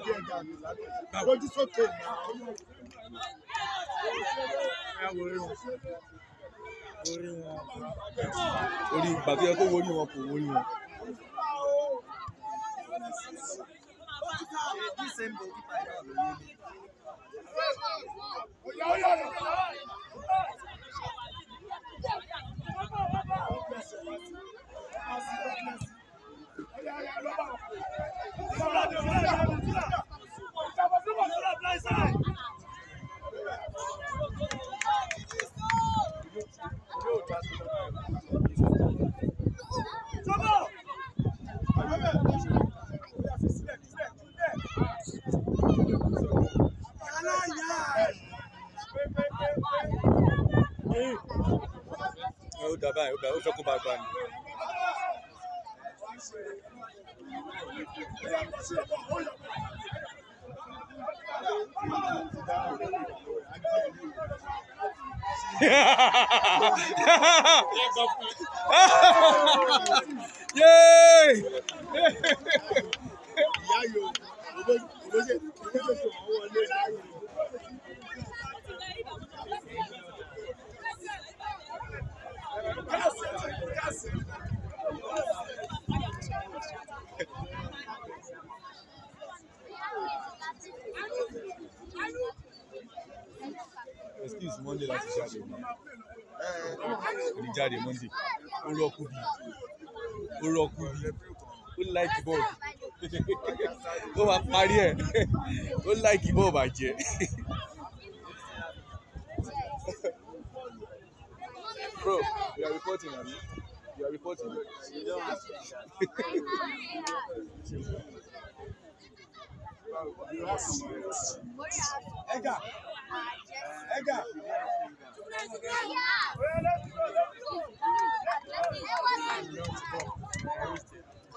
Di ẹ̀dá mi lábẹ́. Lójú sókè. Orí ìgbà tó yẹ kó wọrí wọn kò wọrí wọn. ẹ ó ẹ ó fẹ́ kó bá gbà. Yay! Ìyá yo, òbó òbó ṣe òbó ṣe tó wọ́n wọlé ìyá yo. excuse monday láti jáde òní jáde monday. Ó rọ́ọ̀kú bí. Ó rọ́ọ̀kú bí. Ó láìkì bọ́ọ̀lù ó máa parí ẹ̀. Ó láìkì bọ́ọ̀lù bàjẹ́. bro you are reporting abi? You are reporting. Ẹ̀gà ẹ̀gà.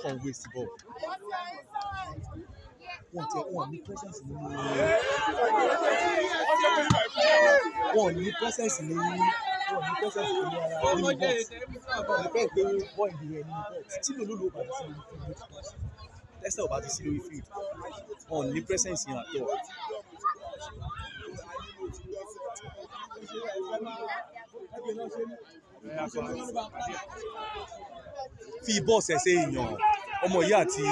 kàn waste ball. Wọn tẹ wọn ní presence nínú wọn ní presence ní wọn ní presence nínú ara nínú box wọn fẹ́ gbé ball ìdí rẹ nínú box tí lòlú ló bá ti sí lórí field tẹ́sítà ò bá ti sí lórí field wọn ní presence yẹn àtọ̀ fi bọ́ọ̀sì ẹsẹ̀ èèyàn ọmọ yìí àti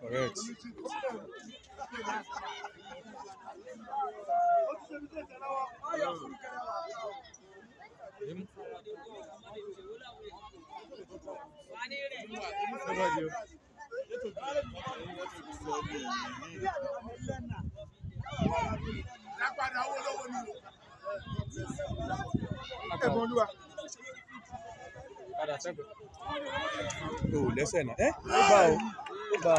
correct. Lápadà owó lọ́wọ́ ni o. Padà sẹ́gbẹ̀. o ò lẹ́sẹ̀ náà ẹ́ ó bá o bá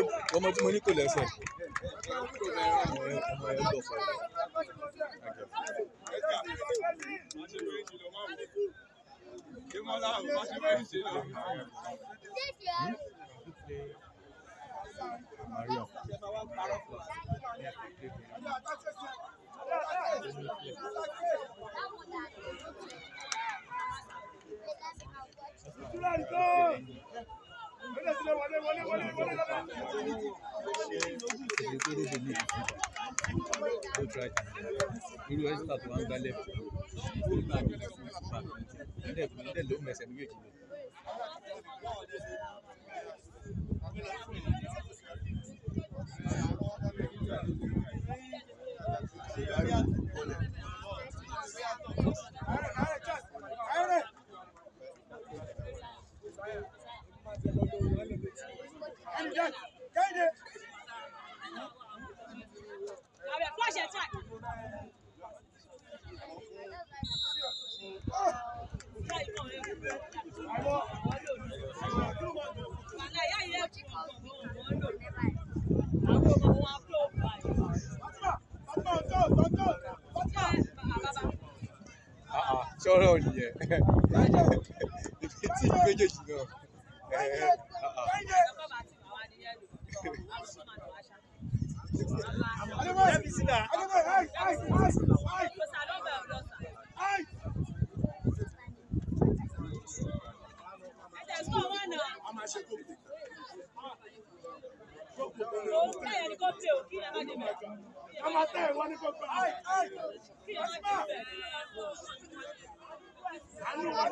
Ó- ọmọ tí mo ní kò lẹ́sẹ̀. Ọmọ ẹ ọmọ fọ Maria èdè tó rògbò irú ẹ́sítà tó wá ń gbálẹ̀ ó gbà mí ẹ̀dẹ̀ ẹ̀dẹ̀ ló mẹsẹ̀ méjèèjì lọ. Ah, ah, sọ̀rọ̀ nìyẹn ibi tí ibi ah, ah. Ọmọ tẹ́ ẹ̀ wọ́n ní kó gbà. Àánú wọ́n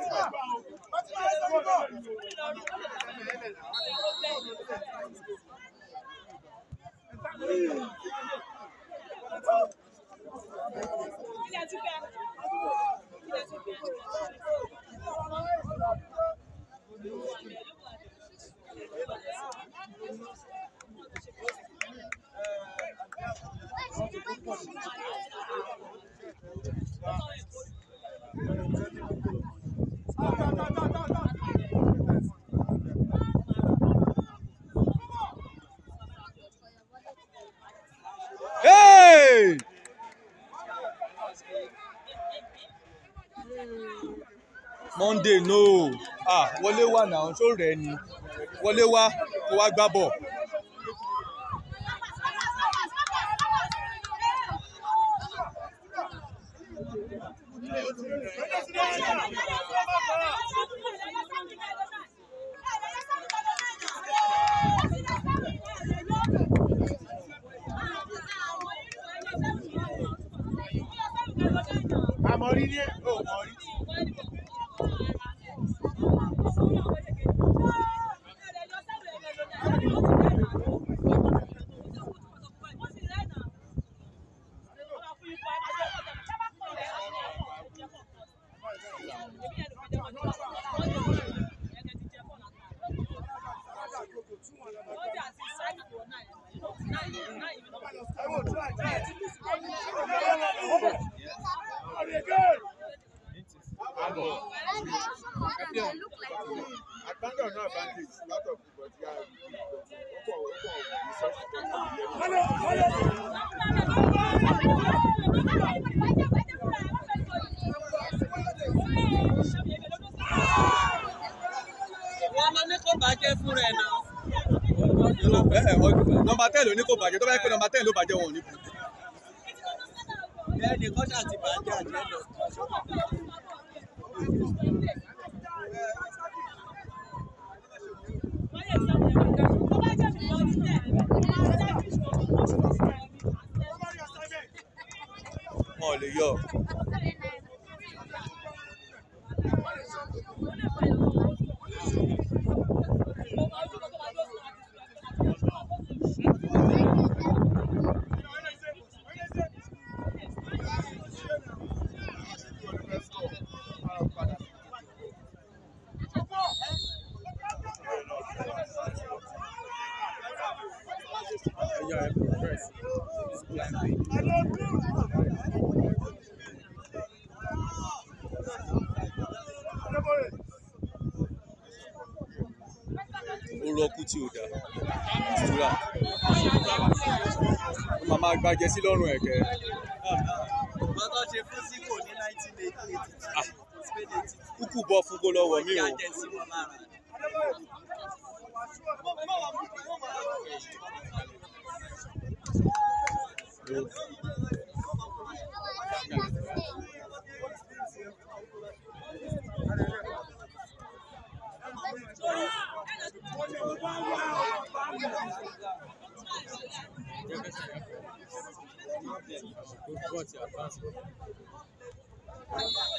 Monday no. Ah wọlé wá náà ṣó rẹ̀ ni? Wọlé wá kó wá gbá bọ̀. Ẹ̀ ò mọ̀rí. Advantage no advantage. Lot of people, yeah. Ọkọ̀ ọkọ̀ resource. Hello, hello. nọmba ten ló ní kó bàjẹ́ tó bá yẹ pé nọmba ten ló bàjẹ́ wọn ò ní bù. bẹ́ẹ̀ ni kọ́ṣà ti bàjẹ́ àjẹ́ lọ. wọn ò lè yọ. ó rọ́ọ̀kú tí ò dáa ìtura gbajẹ sí lọ́rùn ẹ̀kẹ́. Tó ṣe fún síkò ní 1982. Spain 82. kúkú bọ́ fún kó lọ́wọ́ mi o. Ìyá jẹ́ sí wọn lára.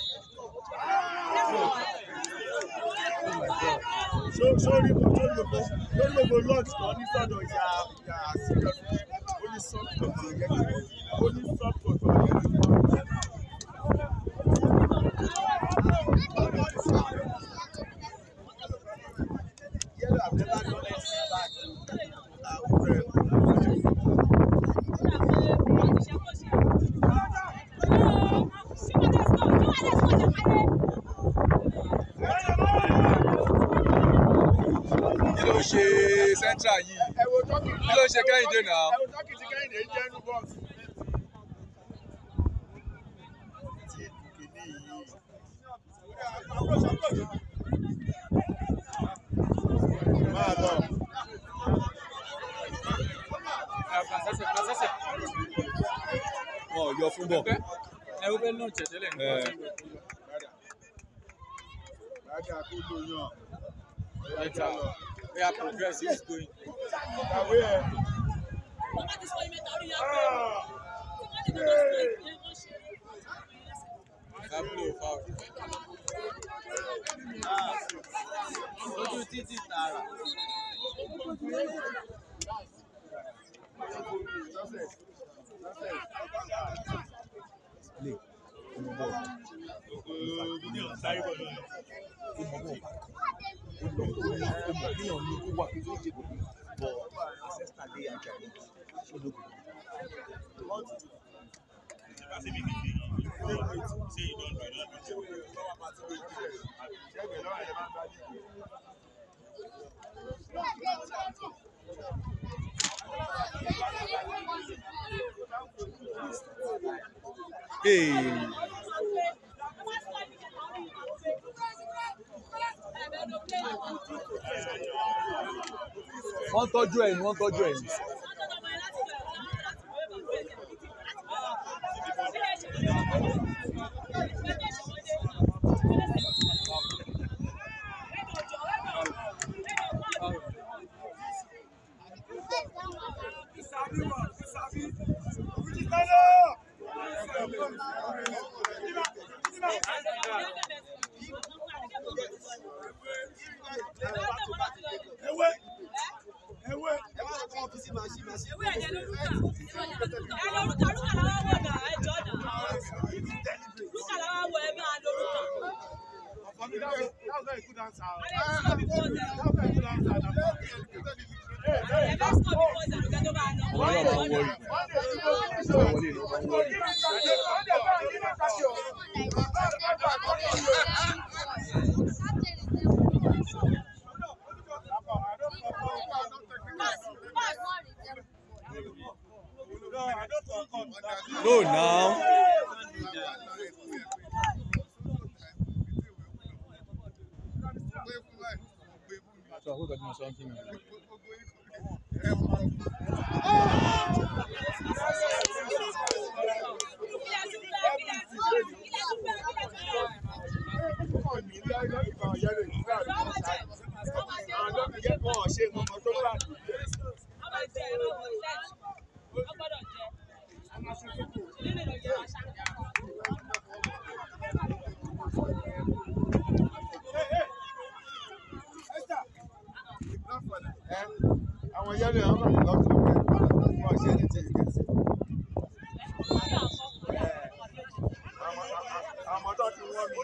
sórí gbogbo lórí gbogbo lodge kan ní sọ́dọ̀ ìyá ìyá serious ó soft cotton yẹn ó ní soft cotton yẹn. Yellow have never done anything bad. Ah, well. Kí ló ṣe central yìí? Kí ló ṣe kẹ́hìndé náà. kẹ́hìndé ń jẹ́ inú bọ́ọ̀sì. tí kìíní yìí. máa lọ. wọn ò yọ fún bọ̀. ẹ ó fẹ́ náà tẹ̀tẹ́lẹ̀ ní Ẹ. Rájà kó ló yàn. ọjà we are progress is going. Kàwé ẹ̀. Ojú títì tààrà. play ó mọ bọ́ọ̀lù ó mọ bọ́ọ̀lù ó mọ bọ́ọ̀lù ó mọ níyàn ní kó wà kó tó ṣe gbogbo bọ̀ àṣẹ́sítà lé ajá yìí ṣé ló gbogbo. Thank you. Hey. wọ́n tọ́jú ẹ̀ ni wọ́n tọ́jú ẹ̀. Ewé. Ewé. Very good answer. Wọrí? No now. So I hope something. Àwọn yẹlẹ àwọn kan lọ sí ọgbẹ wọn ṣe ní ti ìgbésẹ̀. àwọn tó ti wọ́n mi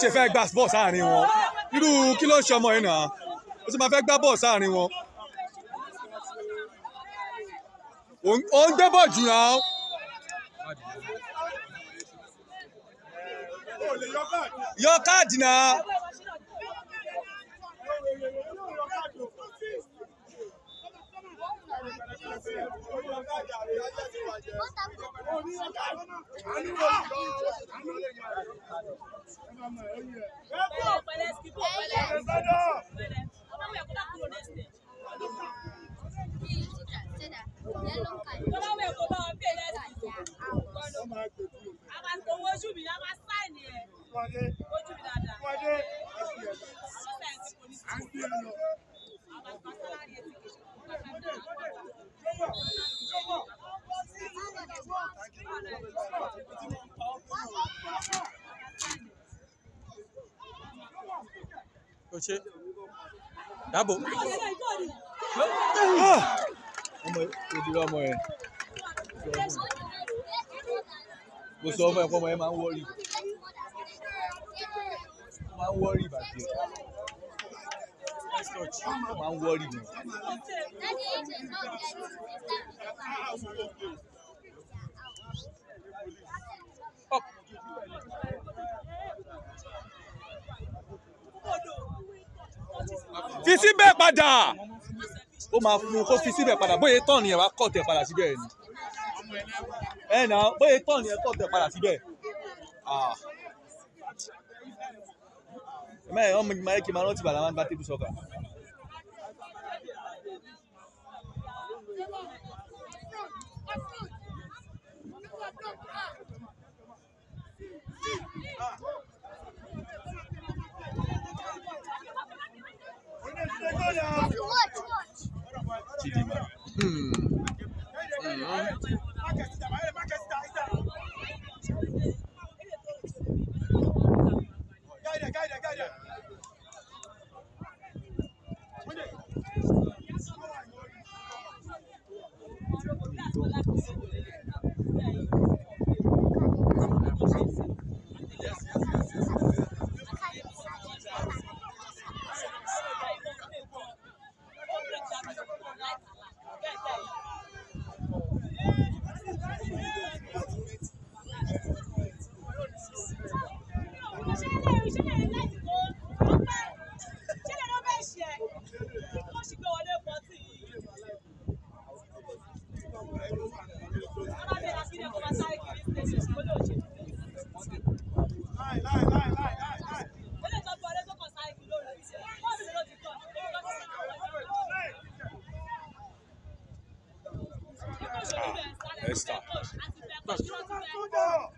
ṣe fẹ́ gbá bọ́ọ̀ sáàrin wọn irú kí ló ń ṣe ọmọ yìí náà ó sì máa fẹ́ gbá bọ́ọ̀ sáàrin wọn. Ó ń gbé bọ́ọ̀ jù náà. yọ káàdì náà. ó ṣe dábò. Ah! ọmọ òdìrọ ọmọ yẹn mo sọ ọmọ yẹn máa ń wọrí máa ń wọrí ìbàdí máa ń wọrí mi. fi síbẹ̀ padà. Ó máa fún un kó fi síbẹ̀ padà. Bóyá tán ni wá kọ̀ tẹ̀ padà síbẹ̀ ni ẹ nà bóyá tán ni ẹ kọ̀ tẹ̀ padà síbẹ̀ mẹ́rin ọmọ ìgbìmọ̀ ayé kì í máa rántí bàlá máa ń gbá tébù sọ́kà.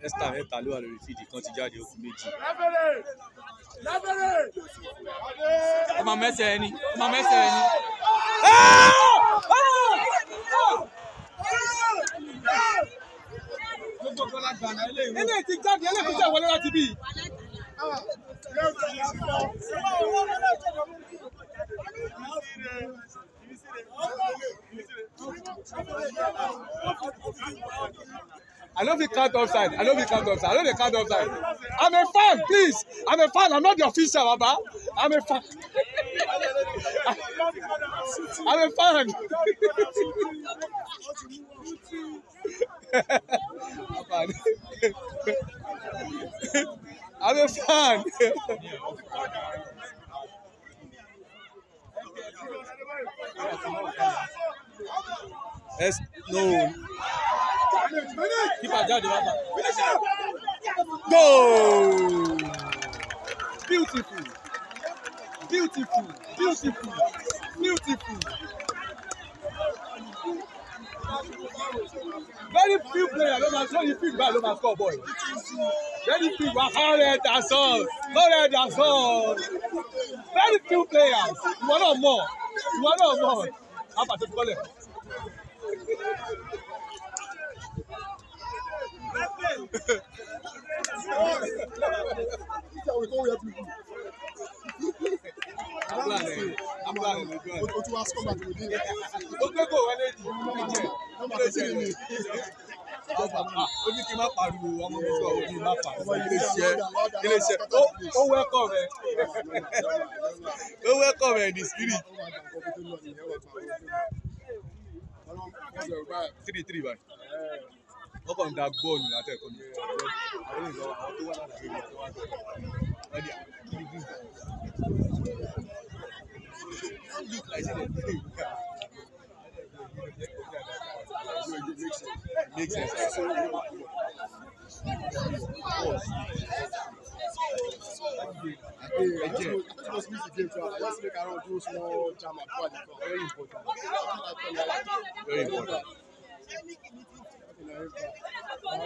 Mẹ́ta ló wà lórí fídì kan ti jáde okùn méjì. Máa mẹ́sẹ̀ ẹni máa mẹ́sẹ̀ ẹni. eléyìí ti jáde eléyìí ti jáde wọlé láti bí. I no fit count offside. I no fit count offside. I no dey count offside. I'm a fan, please. I'm a fan. I'm not the official, Baba. I'm a fan. I'm a fan. I'm a fan. Yes, no. Keeper jáde wá bá. Goal! Beautiful. Beautiful. Beautiful. Beautiful. Very few players ló máa sọ yìí fíìmù báyìí ló máa score boy. Very few wa hundred and some hundred and some. Very few players. Ìwọ náà mọ̀. Ìwọ náà mọ̀. Àbàtà ti kọ́lẹ̀. I'm planning. I'm planning. O tún wá sọ spirit three three báyìí? Wọ́n kàn ń da bọ́ọ̀lù látẹ̀kọ́ ni àwọn ènìyàn àwọn tó wà láti rí tó wà lọ́wọ́ wọ́n di kí ni bí look like say dem dey make sense. Very important. Very important. I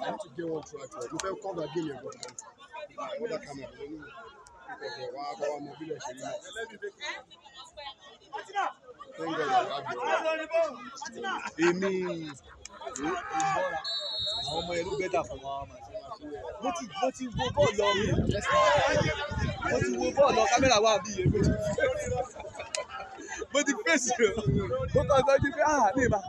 want to get one track. Mo fẹ́ kọ́ ọ̀gá game yẹn gbọ̀ngàn. Ọ̀dà camera ló ní ìkọ̀kọ̀ wá bá wa mọ bílẹ̀ ṣe rí náà. Thank God I have you. èmi ìmọ̀ra àwọn ọmọ ẹlú bẹ́tà fún wa máa ṣe mo ti mo ti wo bọ́ọ̀lù mi mo ti wo bọ́ọ̀lù kámẹ́rà wà bí ti mo ti fèsì rẹ̀. Mo kàn sọ́jú pé ah mi ma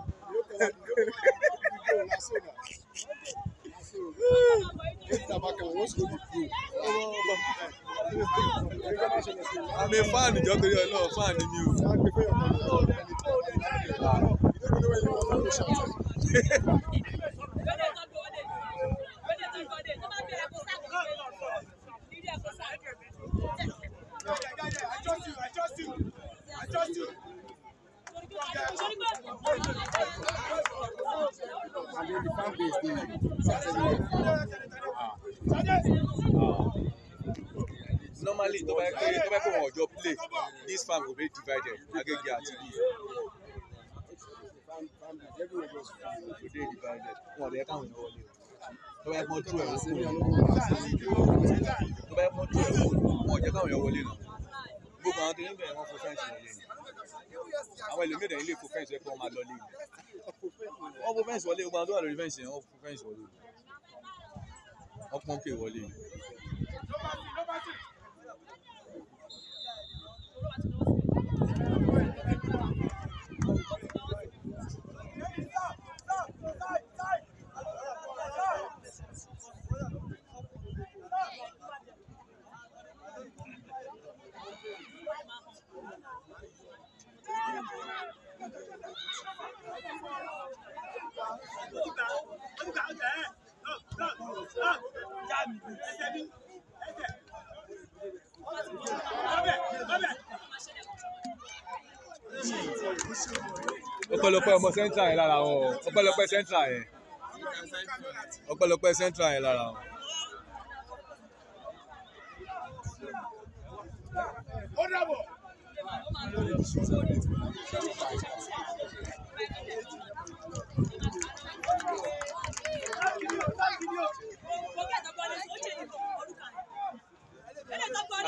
àmì fáànì jọ torí ọlọ́run fáànì mi o. I trust you, I trust you, I trust you. And then the fan base dey normally tó bá pé tó bá pé wọn ò jọ play this farm go dey divided agege àti bí go dey divided wọn ò lè káwọn èèyàn wọlé tó bá yẹ kó tú ẹ̀ go pass. tó bá yẹ kó tú ẹ̀ wọ́n wọn ò jẹ́ káwọn èèyàn wọlé náà. Gbogbo àwọn tó ń bẹ̀rẹ̀ wọn fò fẹ́ǹsì wọlé ni. Àwọn ẹlòmíràn ilé fò fẹ́ǹsì ẹ̀ pé wọ́n máa lọ lé wọ́n fò fẹ́ǹsì wọlé gbogbo àwọn tó wà lórí fẹ́ǹsì yẹn wọ́n fò fẹ́ǹsì wọlé wọ́n pọ́n pè wọlé ni. Ọpẹ́lọpẹ́ ọmọ central yẹn lára wọn ọpẹ́lọpẹ́ central yẹn ọpẹ́lọpẹ́ central yẹn lára wọn. Ó dàbọ̀.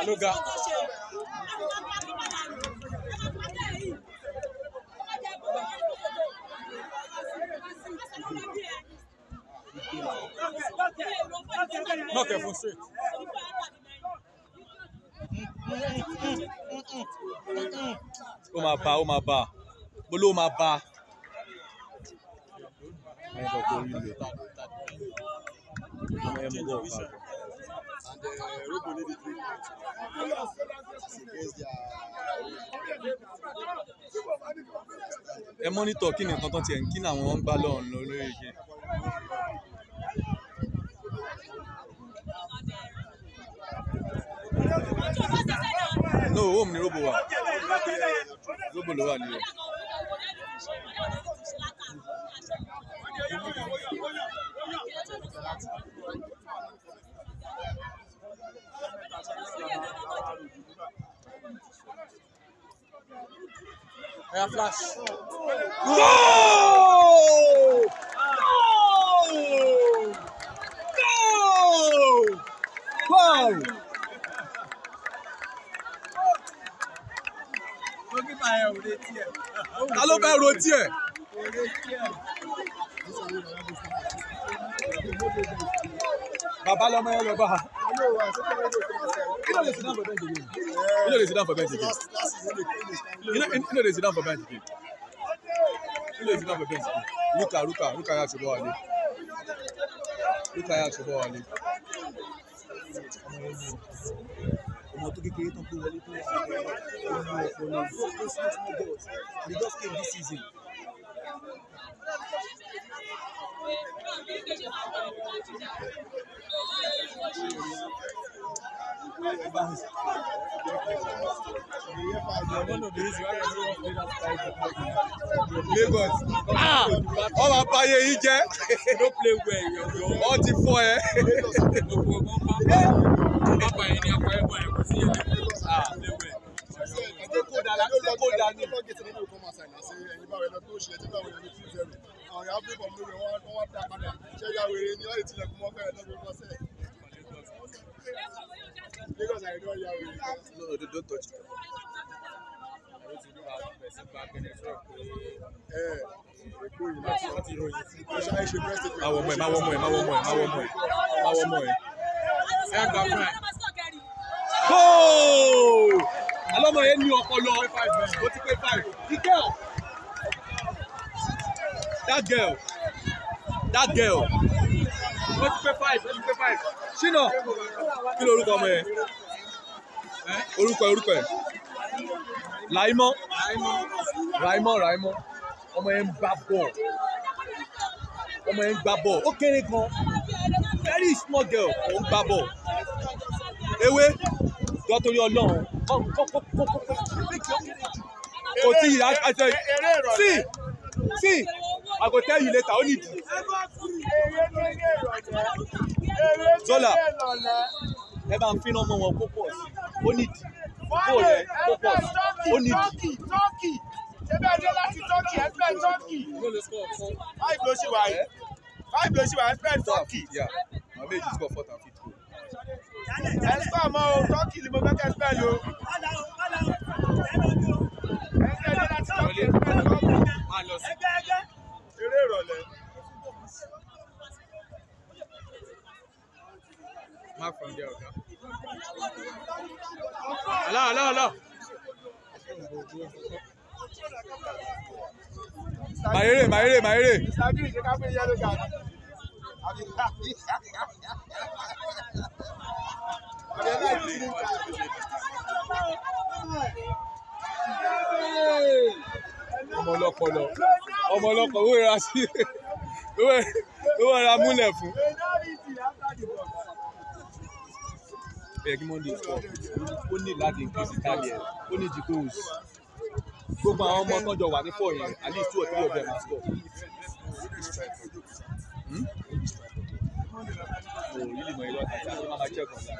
aloga. Knock her from straight. Ó máa bá, ó máa bá, mo ló máa bá. Ẹ bọ̀ kó rí lò. And uh, Robo need the three ẹ mọ́nítọ̀ kí ni nǹkan tó tiẹ̀ ń kí ni ń gbá lọ́run lọ lórí ìgbẹ́. no home ni robo wa robo ló wà nílẹ̀. Oya flash. Goal! Goal! Goal! Wow! Ta ló fẹ́ ro tiẹ̀? Bàbá lọmọ yẹn lọ a. Kí ló lè sit down for bench again? Kí ló lè sit down for bench they. You know, you know they sit down for bench again. You know they sit down for bench again. Ruka, Ruka, Ruka ya ṣubú wálé. Ruka ya ṣubú wálé. Ọmọ tó kékeré tán tó wọlé tó wà ọmọ ọpọlọ those small small girls they just came this season. Lagos. Wọ́n máa bá ayé yín jẹ́. Wọ́n ti fọ́ ẹ. pápá pápá yẹn ní akọ ẹ̀gbọ́n ẹ̀ kò sí ilé play well. Ṣé kò dára? Ṣé kò dára ní? Lagos, I don't hear you. No, they don't touch it. Má wọ ọmọ ẹ̀, má wọ ọmọ ẹ̀, má wọ ọmọ ẹ̀, má wọ ọmọ ẹ̀, má wọ ọmọ ẹ̀. ẹ gbà fún ẹ. Goal! Alọ́mọ yẹn ní ọpọlọ. Ó ti pé five. Girl. That girl. That girl. Ó ti pé five. Ó ti pé five. Ṣínà. Kí ló orúkọ ọmọ yẹn? Ẹ́, Orúkọ ẹ̀, orúkọ ẹ̀. Láìmọ́. Ráìmọ́ Ráìmọ́. Ọmọ yẹn ń gbá bọ̀. Ọmọ yẹn ń gbá bọ̀. Ó kéré gan. Very small girl. Ó ń gbá bọ̀ ewé jọ torí ọlọ́run kò tí yìí àti sí sí I go tell you later ó nìdí zola ẹ bá ń finá mọ́ wọn kó pọ̀ sí ó nìdí kó rẹ kó pọ̀ sí ó nìdí. Tọ́kì ṣé bẹ́ẹ̀ dé láti tọ́kì ẹgbẹ́ tọ́kì. Five ló ṣì wà yìí. Five ló ṣì wà ẹgbẹ́ tọ́kì. Mate just got fourth and fifth goal. Ẹ sọ ọmọ o, tọ́kì ni mo fẹ́ kẹ́ spell o. Ẹgbẹ́ dé láti tọ́kì ẹgbẹ́ tọ́kì. Eré ìrọ̀lẹ́. Mark from there, okay? Hello, hello, hello. Mayere, Mayere, Mayere. Hey! Ọmọ ọlọpọlọ ọmọ ọlọpọ owó ìra sí owó ìra múlẹ̀ fún. bẹ́ẹ̀ kí monday sọ ó ní láti increase italy ẹ̀ ó ní di goals gbogbo àwọn ọmọ tó jọ wà ní four yẹn at least two or three of them score. Hmm? Oh, really ilé ọ̀tá tí a máa check on that.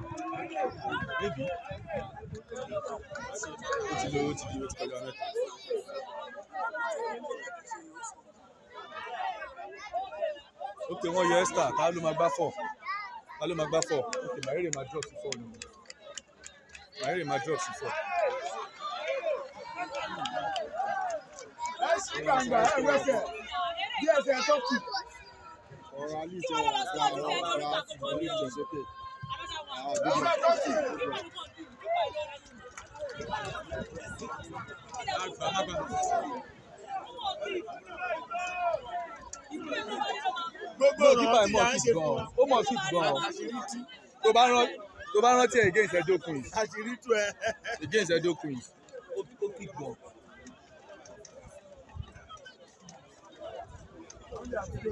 bébì ó ti lówó ti di ó ti kọjá mẹ́ta. ok wọ́n yọ esther ta ló máa gbá fọ̀ ta ló máa gbá fọ̀ ok mayere máa drop sí fọ̀ ni mayere máa drop sí fọ̀. ẹ ṣí gbàngbà ẹ wẹsẹ bí ẹsẹ tó kù. ọ̀rọ̀ alẹ́ ìṣòro àti àwọn ọ̀rọ̀ àti ìṣòro sókè gbogbo no keeper ọ̀rọ̀ tí mọ̀ à ń fit gan. ó mọ̀ fit gan. tó bá rán tó bá rántí ẹ̀ against Edo Queens. Against Edo Queens. Ó kick gan. a ṣe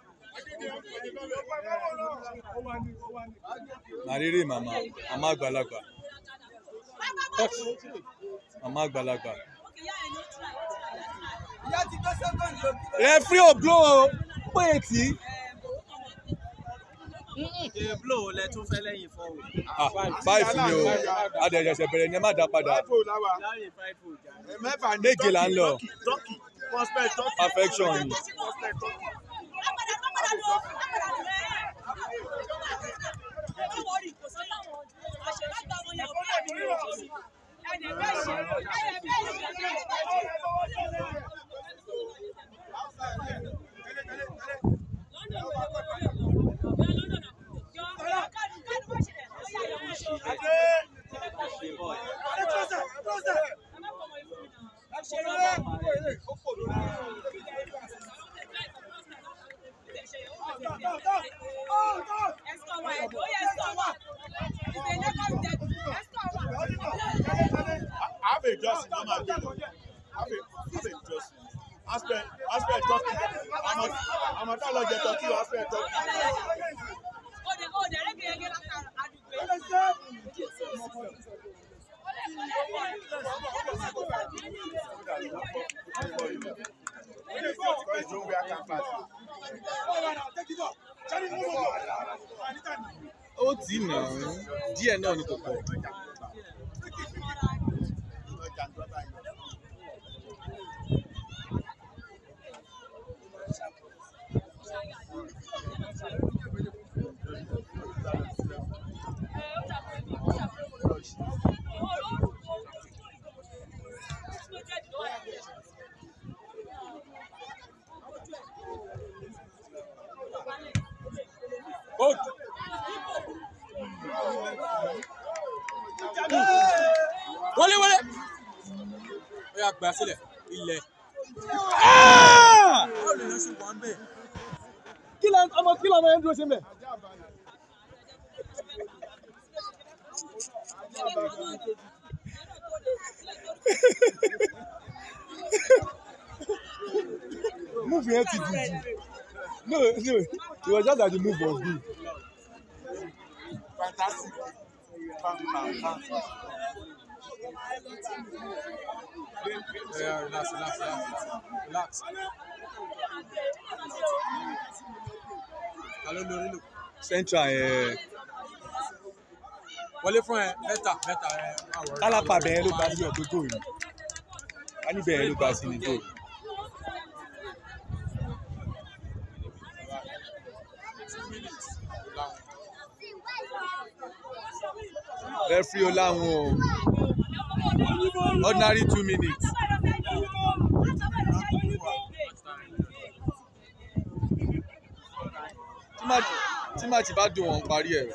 Màrírì màmá. Màmá àgbàlagbà. Màmá àgbàlagbà. Referee ò blow o. Pé etí. Èbúlò lẹ tún fẹ́ lẹ́yìn fọ́ o. Ah, five ni o. Adẹ̀jẹsẹ̀ bẹ̀rẹ̀ ni ẹ má dá padà. O o méje là ń lọ. Tọ́kì prospect tọ́kì. perfection tọ́kì. have a just no ma gbé lọ have a have a just aspect aspect turkey àmọ́ àmọ́ tá lọ jẹ turkey o aspect turkey. Because don't wear canvas. ó tì í nà án díẹ̀ náà ni kò pọ̀. Hold. wọlé wọlé ó yà gbà sílẹ̀ ilẹ̀. báwo lè lọ sí wà ń bẹ̀. kí ló ọmọ kí ló ọmọ yẹn dúró sí bẹ̀. move di ju no no it was just that the move was good. Fantastic. Yeah, relax, relax, relax. Relax. Alo lórí lò. Central ẹ̀. Wọlé fún ẹ, bẹ́tà, bẹ́tà ẹ. Kálápà bẹ̀rẹ̀ ló gba sí ọ̀gbẹ́ góòlù. Ká ní bẹ̀rẹ̀ ló gba sí ní góòlù. Referee ó láwọn o. Ordinary two minutes. Tí má tí má ti bá dùn wọ́n parí ẹ̀.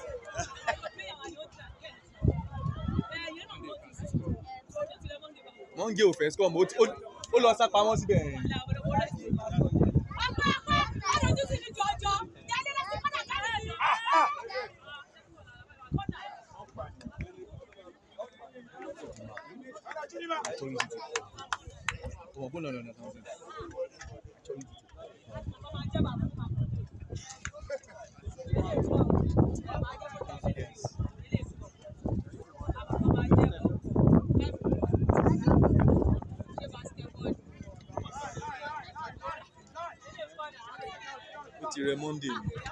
Wọ́n ń gé òfẹ́ ó ti- ó- lọ sá pamọ́ síbẹ̀ yẹn. Achọghị títì. Ọmọ gbọ́dọ̀ lọ́nà kan sí. Achọghị títì. Ó ti rẹ Monday ni.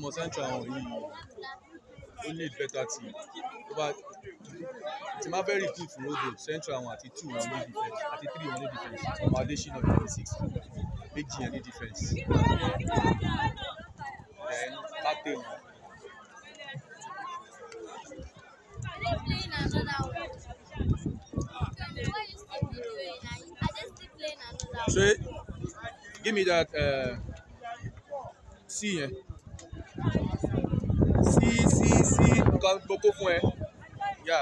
Ọmọ central àwọn yìí ó need better team. Tó bá tí má fẹ́ recruit fún road central àwọn àti two wọn ní defence àti three wọn ní defence ọmọ adesina twenty six méjì yẹn ní defence then captain wọn. Ṣé give me that uh, c yẹn c c c nǹkan gbogbo fún ẹ yà.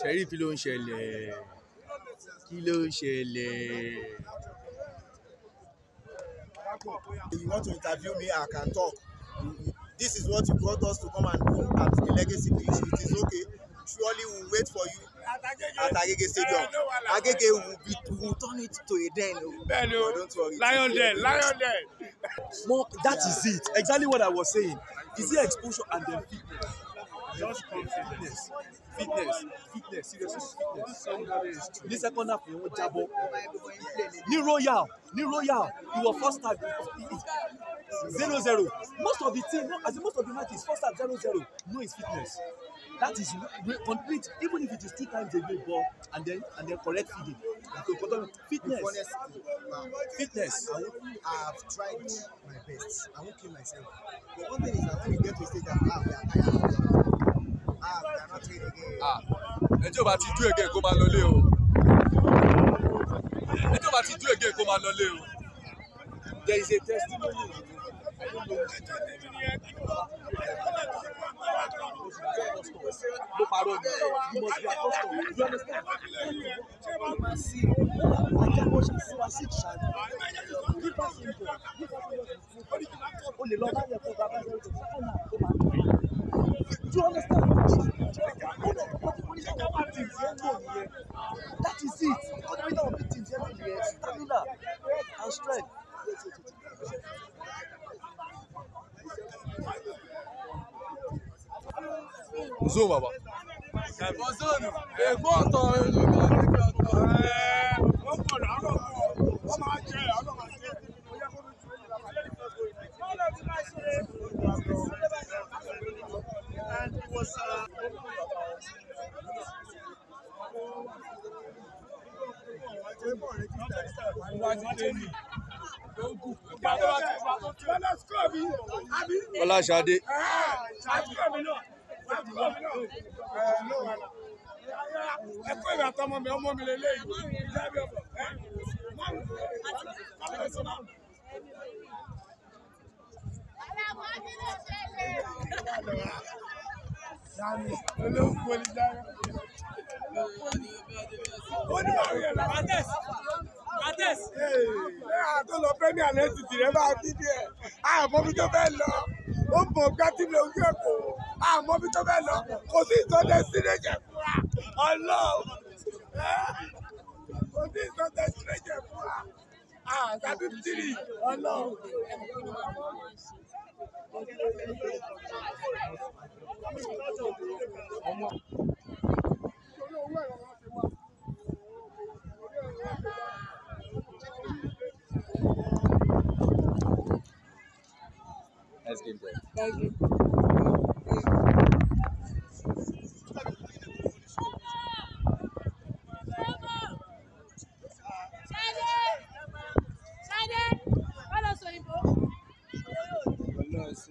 Ṣẹ̀rí kí ló ń ṣẹlẹ̀? Kí ló ń ṣẹlẹ̀. you want to interview me i can talk. This is what you brought us to come and do at the legacy pitch it is okay. Surely we will wait for you at agege stadium agege will be will turn it to a den o but don't worry lion den lion den. More, that is it. Exactly what I was saying. Is it exposure and then fitness? Just confidence. Fitness, fitness, seriously fitness. Ní second half yẹn wọ́n jábọ́. Ní royal, ní royal, he was first half zero zero. Most of the team, no, as in most of the matches, first half zero zero. No is fitness. That is complete even if it is two times a day but and then and then correct feeding like okoto fitness Honestly, wow. fitness I won't, I've tried my best. I won't kill myself. But one thing is that when you get to a stage that ah, we are tired, ah, we are not trained again. Ah, ẹ tí o bá ti dú ègé kó máa o ẹ tí o bá ti dú ègé kó máa lọlé o there is a testimony ló you must understand you ma see that is it. Oníṣẹ́ wọn victims yẹn lò nìyẹn stamina and strength. Zoom baba. ẹ̀fọ́ zónù ẹ̀fọ́ ọ̀tọ̀ ẹ̀lẹ́gbẹ̀ẹ́ ọ̀tọ̀ ọ̀tọ̀ ẹ̀ wọ́n pọ̀ lọ́rọ̀ wọ́n máa jẹ́ ọ̀nà máa jẹ́. Ọláṣadé. Ẹ̀kọ́ ìwà tọmọ mi ọmọ mi lélẹ́yìí jábẹ́ ọ̀bọ̀ olóńgbò ní jábẹ́ ó ní báwo yẹn lọ. Mates, Mates, ẹ àtọ́ lọ premier lẹ́sìn tìrẹ bá dídí ẹ̀ àmọ́ bí tó fẹ́ lọ ó mọ̀ gbátí lójú ẹ̀kọ́ àmọ́ bí tó fẹ́ lọ. Kò sí ìtọ́jú sílẹ̀jẹ̀ fúnra ọlọ́ọ̀ kò sí ìtọ́jú sílẹ̀jẹ̀ fúnra àtàbí tìrì ọlọ́ọ̀. Let's game there. Thank you.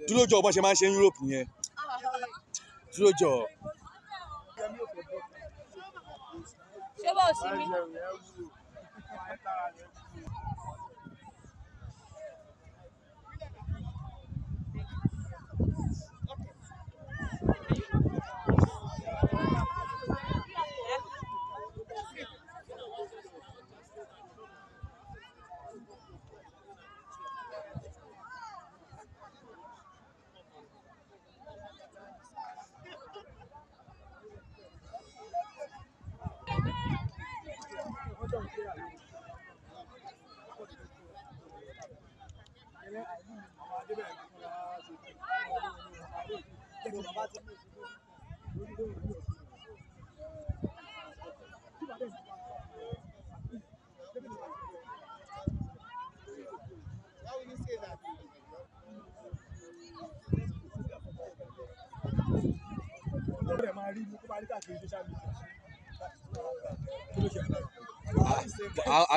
dúró jọ bọ́n ṣe máa ń ṣe ní Europe yẹn dúró jọ. Ṣé bó sí mi? Why would you say that? ọ̀rẹ́ máa rí mú kó máa rí káàkiri social media. Kí ló ṣe fún ẹ? À-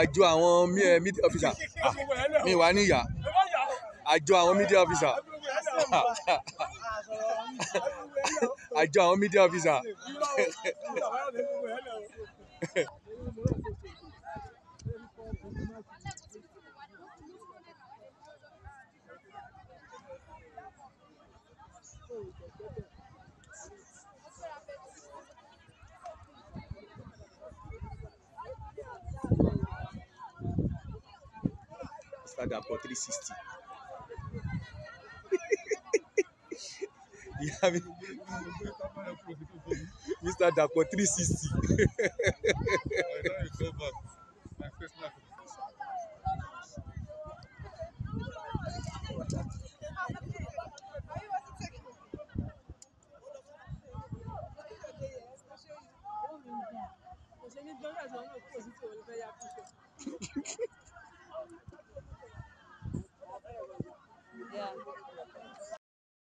àjọ àwọn eh, media officer. Ah, mi wà níyà àjọ àwọn media officer àjọ àwọn media officer. Instagram for 360. ìyá mi Mr. Dapo three sixty. Yeah.